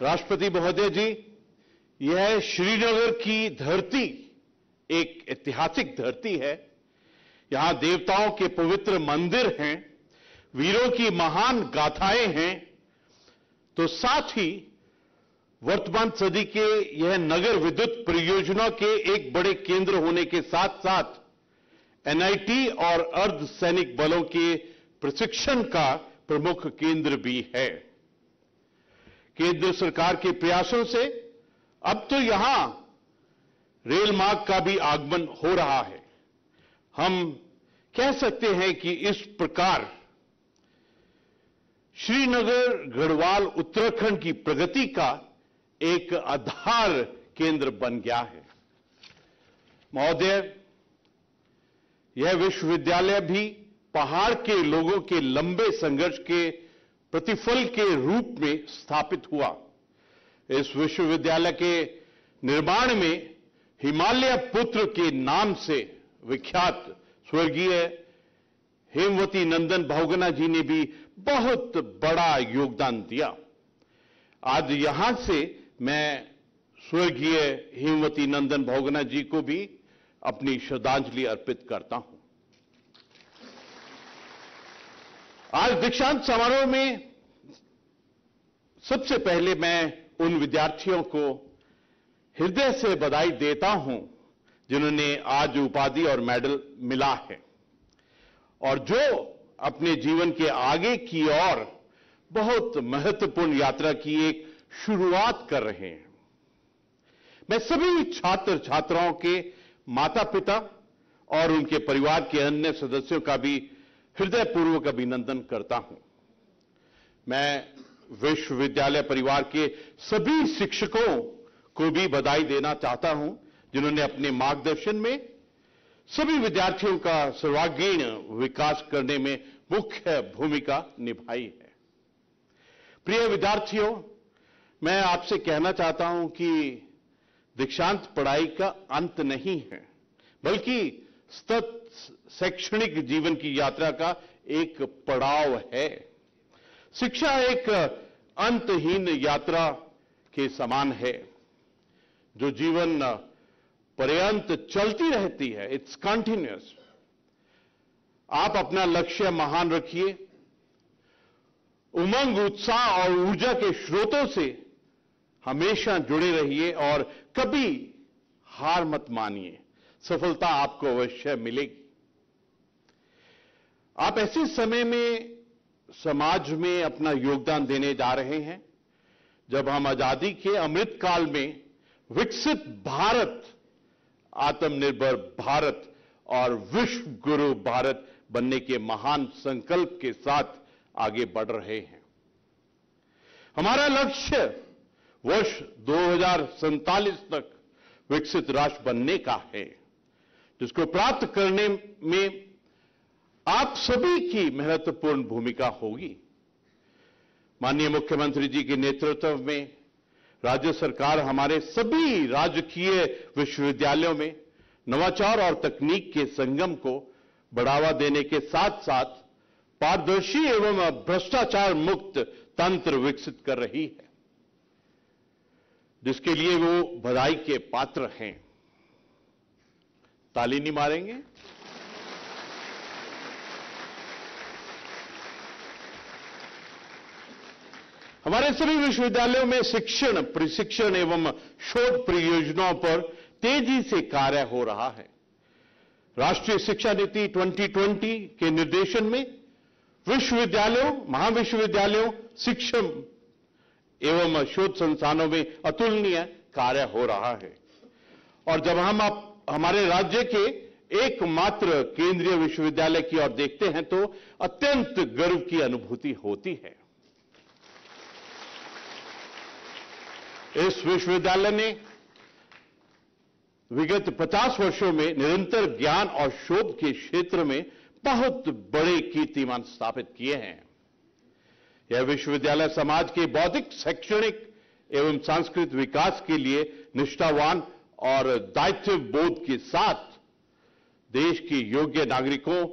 C: राष्ट्रपति महोदय जी यह श्रीनगर की धरती एक ऐतिहासिक धरती है यहां देवताओं के पवित्र मंदिर हैं वीरों की महान गाथाएं हैं तो साथ ही वर्तमान सदी के यह नगर विद्युत परियोजना के एक बड़े केंद्र होने के साथ साथ एनआईटी और सैनिक बलों के प्रशिक्षण का प्रमुख केंद्र भी है केंद्र सरकार के प्रयासों से अब तो यहां रेल मार्ग का भी आगमन हो रहा है हम कह सकते हैं कि इस प्रकार श्रीनगर गढ़वाल उत्तराखंड की प्रगति का एक आधार केंद्र बन गया है महोदय यह विश्वविद्यालय भी पहाड़ के लोगों के लंबे संघर्ष के प्रतिफल के रूप में स्थापित हुआ इस विश्वविद्यालय के निर्माण में हिमालय पुत्र के नाम से विख्यात स्वर्गीय हेमवती नंदन भावगना जी ने भी बहुत बड़ा योगदान दिया आज यहां से मैं स्वर्गीय हेमवती नंदन भोगना जी को भी अपनी श्रद्धांजलि अर्पित करता हूं आज दीक्षांत समारोह में सबसे पहले मैं उन विद्यार्थियों को हृदय से बधाई देता हूं जिन्होंने आज उपाधि और मेडल मिला है और जो अपने जीवन के आगे की ओर बहुत महत्वपूर्ण यात्रा की एक शुरुआत कर रहे हैं मैं सभी छात्र छात्राओं के माता पिता और उनके परिवार के अन्य सदस्यों का भी हृदयपूर्वक अभिनंदन करता हूं मैं विश्वविद्यालय परिवार के सभी शिक्षकों को भी बधाई देना चाहता हूं जिन्होंने अपने मार्गदर्शन में सभी विद्यार्थियों का सर्वागीण विकास करने में मुख्य भूमिका निभाई है प्रिय विद्यार्थियों मैं आपसे कहना चाहता हूं कि दीक्षांत पढ़ाई का अंत नहीं है बल्कि सतत शैक्षणिक जीवन की यात्रा का एक पड़ाव है शिक्षा एक अंतहीन यात्रा के समान है जो जीवन पर्यंत चलती रहती है इट्स कंटिन्यूस आप अपना लक्ष्य महान रखिए उमंग उत्साह और ऊर्जा के स्रोतों से हमेशा जुड़े रहिए और कभी हार मत मानिए सफलता आपको अवश्य मिलेगी आप ऐसे समय में समाज में अपना योगदान देने जा रहे हैं जब हम आजादी के अमृत काल में विकसित भारत आत्मनिर्भर भारत और विश्व गुरु भारत बनने के महान संकल्प के साथ आगे बढ़ रहे हैं हमारा लक्ष्य वर्ष दो तक विकसित राष्ट्र बनने का है जिसको प्राप्त करने में आप सभी की महत्वपूर्ण भूमिका होगी माननीय मुख्यमंत्री जी के नेतृत्व में राज्य सरकार हमारे सभी राजकीय विश्वविद्यालयों में नवाचार और तकनीक के संगम को बढ़ावा देने के साथ साथ पारदर्शी एवं भ्रष्टाचार मुक्त तंत्र विकसित कर रही है जिसके लिए वो बधाई के पात्र हैं ताली नहीं मारेंगे हमारे सभी विश्वविद्यालयों में शिक्षण प्रशिक्षण एवं शोध परियोजनाओं पर तेजी से कार्य हो रहा है राष्ट्रीय शिक्षा नीति 2020 के निर्देशन में विश्वविद्यालयों महाविश्वविद्यालयों शिक्षण एवं शोध संस्थानों में अतुलनीय कार्य हो रहा है और जब हम आप हमारे राज्य के एकमात्र केंद्रीय विश्वविद्यालय की ओर देखते हैं तो अत्यंत गर्व की अनुभूति होती है इस विश्वविद्यालय ने विगत 50 वर्षों में निरंतर ज्ञान और शोध के क्षेत्र में बहुत बड़े कीर्तिमान स्थापित किए हैं यह विश्वविद्यालय समाज के बौद्धिक शैक्षणिक एवं सांस्कृतिक विकास के लिए निष्ठावान और दायित्व बोध के साथ देश के योग्य नागरिकों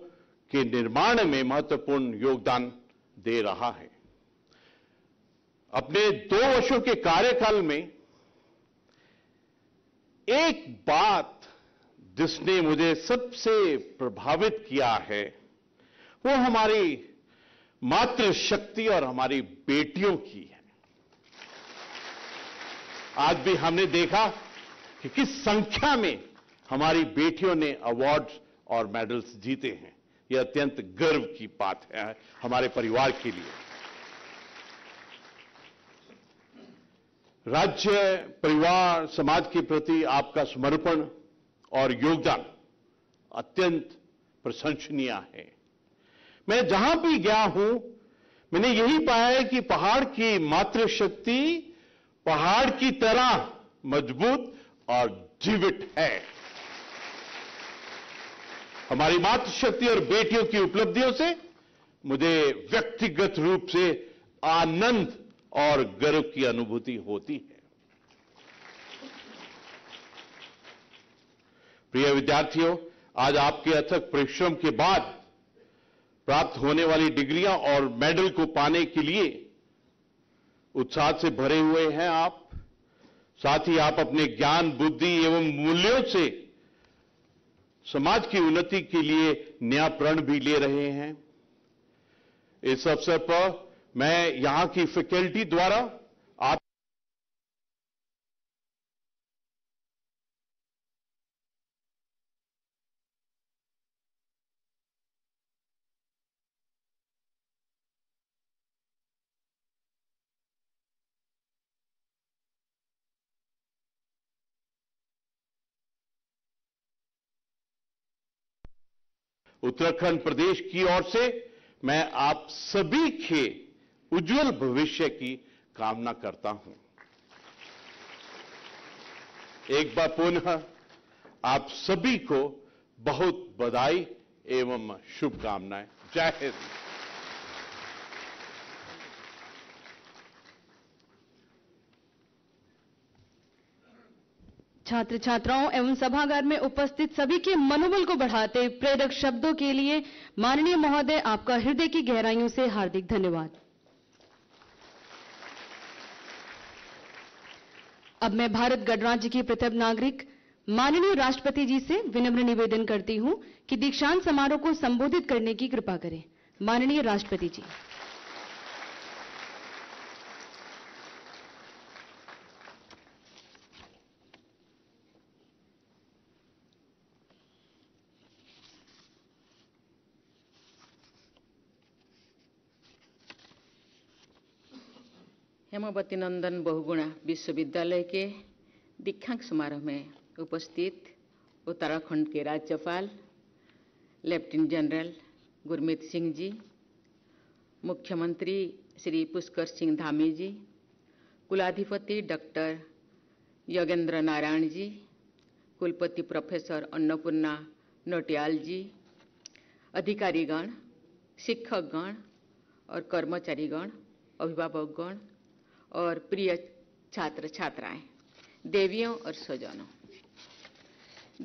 C: के निर्माण में महत्वपूर्ण योगदान दे रहा है अपने दो वर्षों के कार्यकाल में एक बात जिसने मुझे सबसे प्रभावित किया है वो हमारी मातृशक्ति और हमारी बेटियों की है आज भी हमने देखा कि किस संख्या में हमारी बेटियों ने अवार्ड और मेडल्स जीते हैं यह अत्यंत गर्व की बात है हमारे परिवार के लिए राज्य परिवार समाज के प्रति आपका समर्पण और योगदान अत्यंत प्रशंसनीय है मैं जहां भी गया हूं मैंने यही पाया है कि पहाड़ की मातृशक्ति पहाड़ की तरह मजबूत और जीवित है हमारी मातृशक्ति और बेटियों की उपलब्धियों से मुझे व्यक्तिगत रूप से आनंद और गर्व की अनुभूति होती है प्रिय विद्यार्थियों आज आपके अथक परिश्रम के बाद प्राप्त होने वाली डिग्रियां और मेडल को पाने के लिए उत्साह से भरे हुए हैं आप साथ ही आप अपने ज्ञान बुद्धि एवं मूल्यों से समाज की उन्नति के लिए नया प्रण भी ले रहे हैं इस अवसर पर मैं यहां की फैकल्टी द्वारा उत्तराखंड प्रदेश की ओर से मैं आप सभी के उज्जवल भविष्य की कामना करता हूं एक बार पुनः आप सभी को बहुत बधाई एवं शुभकामनाएं जय हिंद
A: छात्र छात्राओं एवं सभागार में उपस्थित सभी के मनोबल को बढ़ाते प्रेरक शब्दों के लिए माननीय महोदय आपका हृदय की गहराइयों से हार्दिक धन्यवाद अब मैं भारत गणराज्य की प्रथम नागरिक माननीय राष्ट्रपति जी से विनम्र निवेदन करती हूं कि दीक्षांत समारोह को संबोधित करने की कृपा करें माननीय राष्ट्रपति जी
H: पद्मावती नंदन बहुगुणा विश्वविद्यालय के दीक्षांत समारोह में उपस्थित उत्तराखंड के राज्यपाल लेफ्टिनेंट जनरल गुरमीत सिंह जी मुख्यमंत्री श्री पुष्कर सिंह धामी जी कुलाधिपति डॉक्टर योगेंद्र नारायण जी कुलपति प्रोफेसर अन्नपूर्णा नोटियाल जी अधिकारीगण शिक्षकगण और कर्मचारीगण अभिभावकगण और प्रिय छात्र छात्राएं देवियों और स्वजनों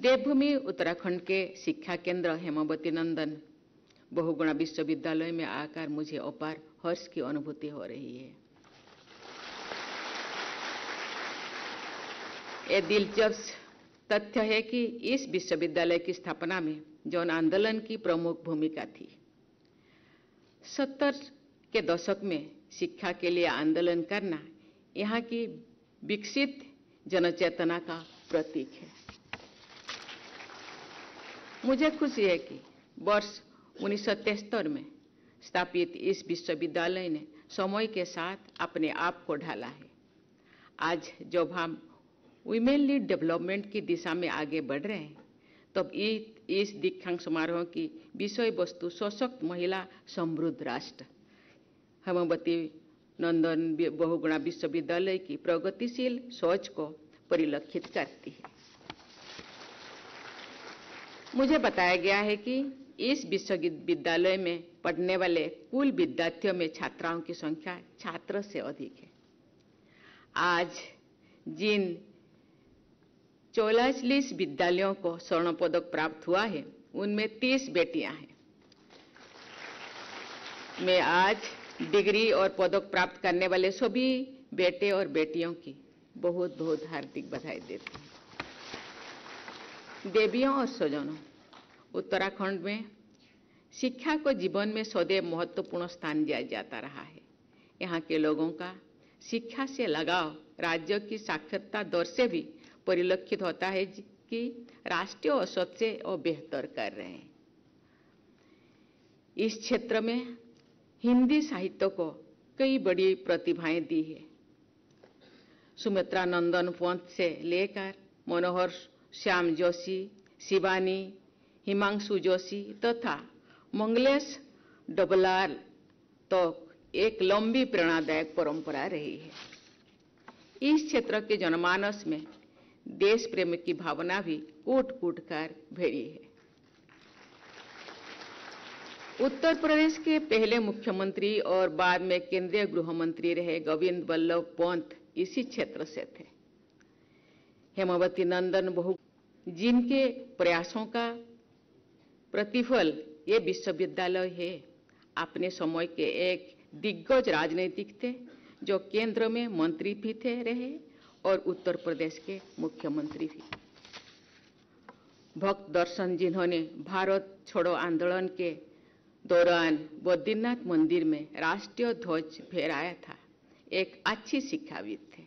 H: देवभूमि उत्तराखंड के शिक्षा केंद्र हेमावती नंदन बहुगुणा विश्वविद्यालय में आकर मुझे अपार हर्ष की अनुभूति हो रही है ये दिलचस्प तथ्य है कि इस विश्वविद्यालय की स्थापना में जौन आंदोलन की प्रमुख भूमिका थी सत्तर के दशक में शिक्षा के लिए आंदोलन करना यहाँ की विकसित जनचेतना का प्रतीक है मुझे खुशी है कि वर्ष उन्नीस में स्थापित इस विश्वविद्यालय ने समय के साथ अपने आप को ढाला है आज जब हम वीमेन लीड डेवलपमेंट की दिशा में आगे बढ़ रहे हैं तब तो इस दीक्षांत समारोह की विषय वस्तु सशक्त महिला समृद्ध राष्ट्र हेमवती नंदन बहुगुणा विश्वविद्यालय की प्रगतिशील सोच को परिलक्षित करती है मुझे बताया गया है कि इस विश्वविद्यालय में पढ़ने वाले कुल विद्यार्थियों में छात्राओं की संख्या छात्र से अधिक है आज जिन चौलाचलीस विद्यालयों को स्वर्ण पदक प्राप्त हुआ है उनमें तीस बेटियां हैं मैं आज डिग्री और पदक प्राप्त करने वाले सभी बेटे और बेटियों की बहुत बहुत हार्दिक बधाई देती हैं देवियों और स्वजनों उत्तराखंड में शिक्षा को जीवन में सदैव महत्वपूर्ण स्थान दिया जाता रहा है यहाँ के लोगों का शिक्षा से लगाव राज्य की साक्षरता दर से भी परिलक्षित होता है कि राष्ट्रीय औसत से और बेहतर कर रहे हैं इस क्षेत्र में हिंदी साहित्य को कई बड़ी प्रतिभाएं दी है सुमित्रा नंदन पंत से लेकर मनोहर श्याम जोशी शिवानी हिमांशु जोशी तथा मंगलेश डबलार तो एक लंबी प्रेरणादायक परंपरा रही है इस क्षेत्र के जनमानस में देश प्रेम की भावना भी कूट कूट कर भेड़ी है उत्तर प्रदेश के पहले मुख्यमंत्री और बाद में केंद्रीय गृह मंत्री रहे गोविंद वल्लभ पंत इसी क्षेत्र से थे हेमावती नंदन बहु जिनके प्रयासों का प्रतिफल ये विश्वविद्यालय है अपने समय के एक दिग्गज राजनीतिक थे जो केंद्र में मंत्री भी थे रहे और उत्तर प्रदेश के मुख्यमंत्री भी भक्त दर्शन जिन्होंने भारत छोड़ो आंदोलन के दौरान बद्रीनाथ मंदिर में राष्ट्रीय ध्वज फहराया था एक अच्छी शिक्षाविद थे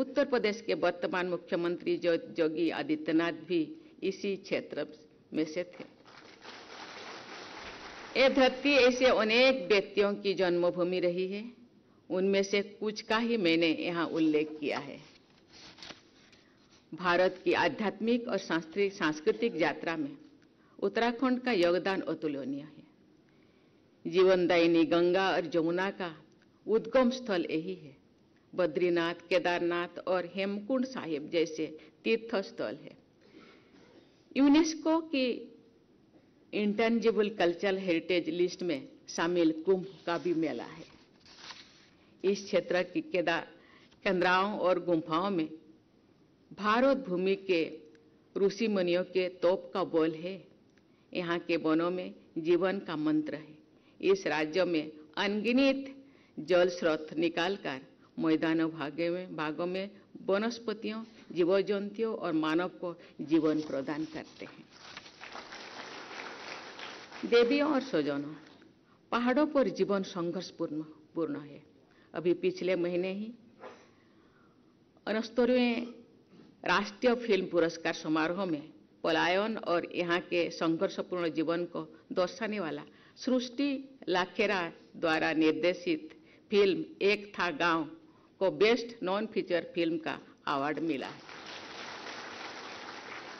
H: उत्तर प्रदेश के वर्तमान मुख्यमंत्री योगी आदित्यनाथ भी इसी क्षेत्र में से थे ये धरती ऐसे अनेक व्यक्तियों की जन्मभूमि रही है उनमें से कुछ का ही मैंने यहाँ उल्लेख किया है भारत की आध्यात्मिक और सांस्कृतिक यात्रा में उत्तराखंड का योगदान अतुलनीय है जीवनदायिनी गंगा और जमुना का उद्गम स्थल यही है बद्रीनाथ केदारनाथ और हेमकुंड साहिब जैसे तीर्थ स्थल है यूनेस्को की इंटेंजिबल कल्चरल हेरिटेज लिस्ट में शामिल कुंभ का भी मेला है इस क्षेत्र की केदार केंद्राओं और गुम्फाओं में भारत भूमि के ऋषि मुनियों के तोप का बोल है यहाँ के वनों में जीवन का मंत्र है इस राज्य में अनगिनित जल स्रोत निकालकर मैदानों भागे में भागों में वनस्पतियों जीव जंतुओं और मानव को जीवन प्रदान करते हैं देवियों और स्वजनों पहाड़ों पर जीवन संघर्ष पूर्ण है अभी पिछले महीने ही उनस्तरवें राष्ट्रीय फिल्म पुरस्कार समारोह में पलायन और यहाँ के संघर्षपूर्ण जीवन को दर्शाने वाला सृष्टि लाखेरा द्वारा निर्देशित फिल्म एक था गांव को बेस्ट नॉन फीचर फिल्म का अवार्ड मिला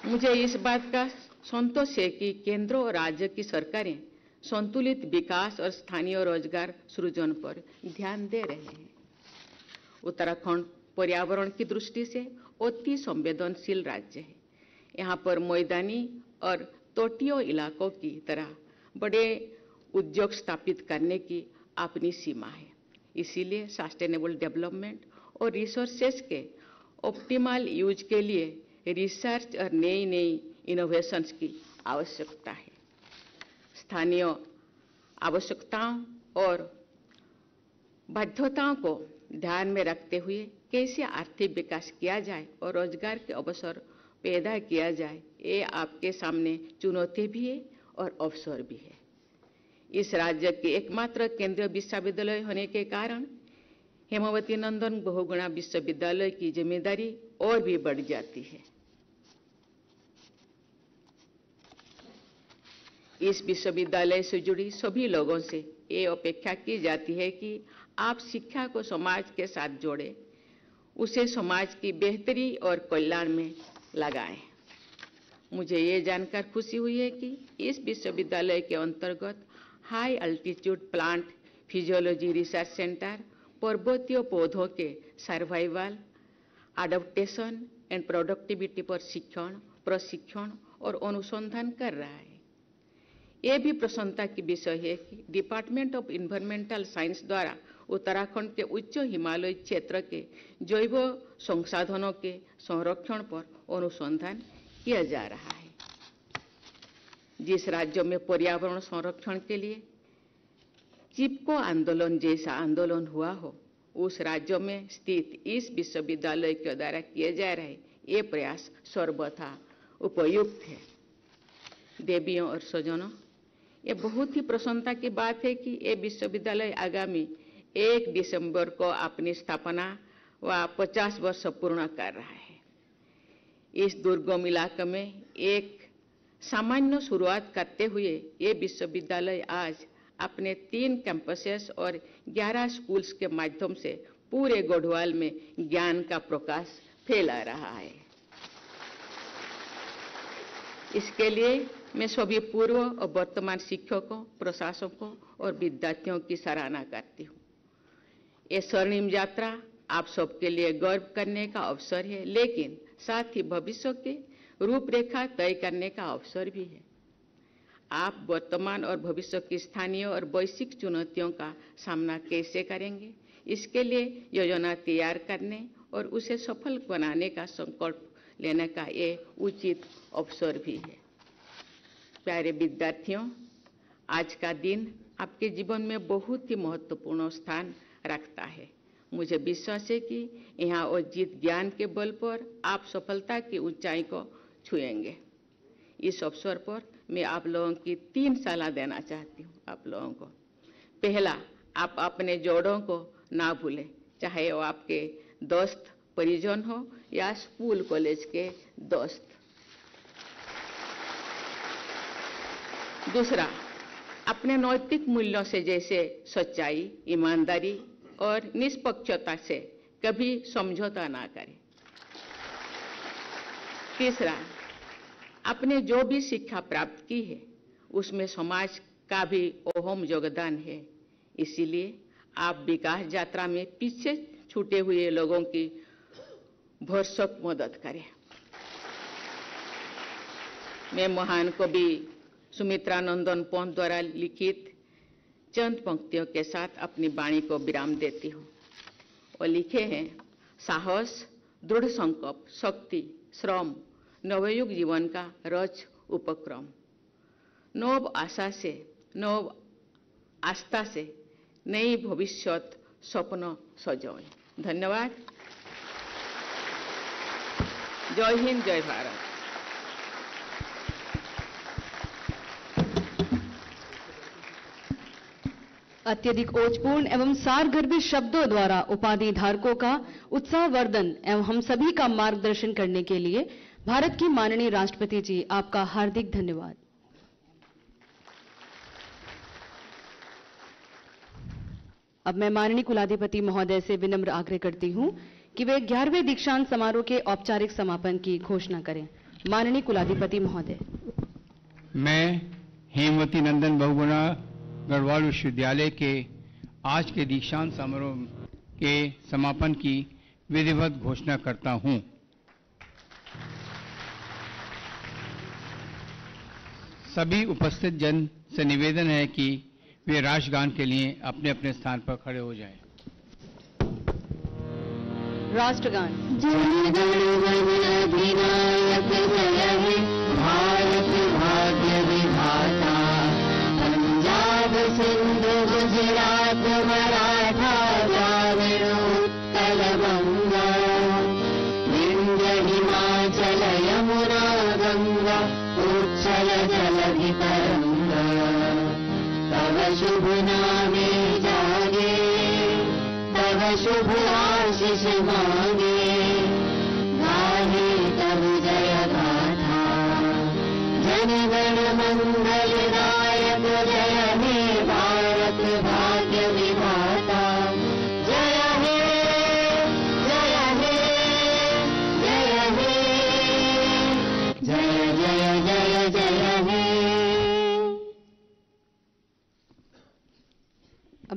H: मुझे इस बात का संतोष है कि केंद्र और राज्य की सरकारें संतुलित विकास और स्थानीय रोजगार सृजन पर ध्यान दे रहे हैं उत्तराखंड पर्यावरण की दृष्टि से अति संवेदनशील राज्य है यहाँ पर मैदानी और तटीय इलाकों की तरह बड़े उद्योग स्थापित करने की अपनी सीमा है इसीलिए सस्टेनेबल डेवलपमेंट और रिसोर्सेस के ऑप्टिमल यूज के लिए रिसर्च और नई नई इनोवेशंस की आवश्यकता है स्थानीय आवश्यकताओं और बाध्यताओं को ध्यान में रखते हुए कैसे आर्थिक विकास किया जाए और रोजगार के अवसर पैदा किया जाए ये आपके सामने चुनौती भी है और अवसर भी है इस राज्य के एकमात्र केंद्रीय विश्वविद्यालय होने के कारण हेमावती नंदन बहुगुणा विश्वविद्यालय की जिम्मेदारी और भी बढ़ जाती है इस विश्वविद्यालय से जुड़ी सभी लोगों से ये अपेक्षा की जाती है कि आप शिक्षा को समाज के साथ जोड़ें उसे समाज की बेहतरी और कल्याण में लगाएं। मुझे ये जानकर खुशी हुई है कि इस विश्वविद्यालय के अंतर्गत high altitude plant physiology research centre पर्वतीय पौधों के सर्वाइवल अडोप्टेशन एंड प्रोडक्टिविटी पर शिक्षण प्रशिक्षण और अनुसंधान कर रहा है ये भी प्रसन्नता की विषय है कि डिपार्टमेंट ऑफ इन्वायरमेंटल साइंस द्वारा उत्तराखंड के उच्च हिमालय क्षेत्र के जैव संसाधनों के संरक्षण पर अनुसंधान किया जा रहा है जिस राज्य में पर्यावरण संरक्षण के लिए चिपको आंदोलन जैसा आंदोलन हुआ हो उस राज्य में स्थित इस विश्वविद्यालय के द्वारा किए जा रहे ये प्रयास सर्वथा उपयुक्त है देवियों और स्वजनों ये बहुत ही प्रसन्नता की बात है कि ये विश्वविद्यालय आगामी एक दिसंबर को अपनी स्थापना व पचास वर्ष पूर्ण कर रहा है इस दुर्गम इलाके में एक सामान्य शुरुआत करते हुए ये विश्वविद्यालय आज अपने तीन कैंपसेस और 11 स्कूल्स के माध्यम से पूरे गढ़वाल में ज्ञान का प्रकाश फैला रहा है इसके लिए मैं सभी पूर्व और वर्तमान शिक्षकों प्रशासकों और विद्यार्थियों की सराहना करती हूँ ये स्वर्णिम यात्रा आप सबके लिए गर्व करने का अवसर है लेकिन साथ ही भविष्य के रूपरेखा तय करने का अवसर भी है आप वर्तमान और भविष्य की स्थानीय और वैश्विक चुनौतियों का सामना कैसे करेंगे इसके लिए योजना तैयार करने और उसे सफल बनाने का संकल्प लेने का ये उचित अवसर भी है प्यारे विद्यार्थियों आज का दिन आपके जीवन में बहुत ही महत्वपूर्ण स्थान रखता है मुझे विश्वास है कि यहाँ और जीत ज्ञान के बल पर आप सफलता की ऊंचाई को छुएंगे इस अवसर पर मैं आप लोगों की तीन सलाह देना चाहती हूँ आप लोगों को पहला आप अपने जोड़ों को ना भूलें चाहे वो आपके दोस्त परिजन हो या स्कूल कॉलेज के दोस्त दूसरा अपने नैतिक मूल्यों से जैसे सच्चाई ईमानदारी और निष्पक्षता से कभी समझौता ना करें तीसरा अपने जो भी शिक्षा प्राप्त की है उसमें समाज का भी अहम योगदान है इसीलिए आप विकास यात्रा में पीछे छूटे हुए लोगों की भरसक मदद करें मैं महान कवि सुमित्रा नंदन पंत द्वारा लिखित चंद पंक्तियों के साथ अपनी वाणी को विराम देती हूँ और लिखे हैं साहस दृढ़ संकल्प शक्ति श्रम नवयुग जीवन का रच उपक्रम नव आशा से नव आस्था से नई भविष्य स्वप्न सजाए धन्यवाद जय हिंद जय भारत
A: अत्यधिक ओजपूर्ण एवं सारगर्भित शब्दों द्वारा उपाधि धारकों का उत्साहवर्धन एवं हम सभी का मार्गदर्शन करने के लिए भारत की माननीय राष्ट्रपति जी आपका हार्दिक धन्यवाद अब मैं माननीय कुलाधिपति महोदय से विनम्र आग्रह करती हूं कि वे ग्यारहवें दीक्षांत समारोह के औपचारिक समापन की घोषणा करें माननीय कुलाधिपति महोदय
E: मैं हेमवती नंदन बहुगुणा
C: गढ़वाल विश्वविद्यालय के आज के दीक्षांत समारोह के समापन की विधिवत घोषणा करता हूं
D: सभी उपस्थित जन से निवेदन है कि वे राष्ट्रगान के लिए अपने अपने स्थान पर खड़े हो जाएं।
A: राष्ट्रगान
B: पंजाब सिंधु गुजरात मराठा शुभ नामे जागे तब शुभ आशीष मांगे गाहे तब जय गाथा जनगण मंगल गा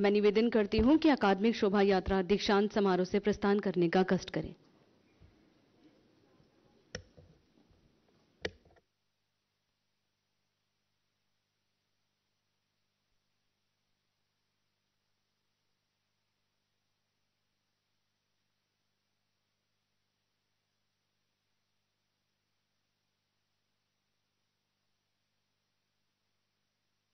A: मैं निवेदन करती हूं कि अकादमिक शोभा यात्रा दीक्षांत समारोह से प्रस्थान करने का कष्ट करें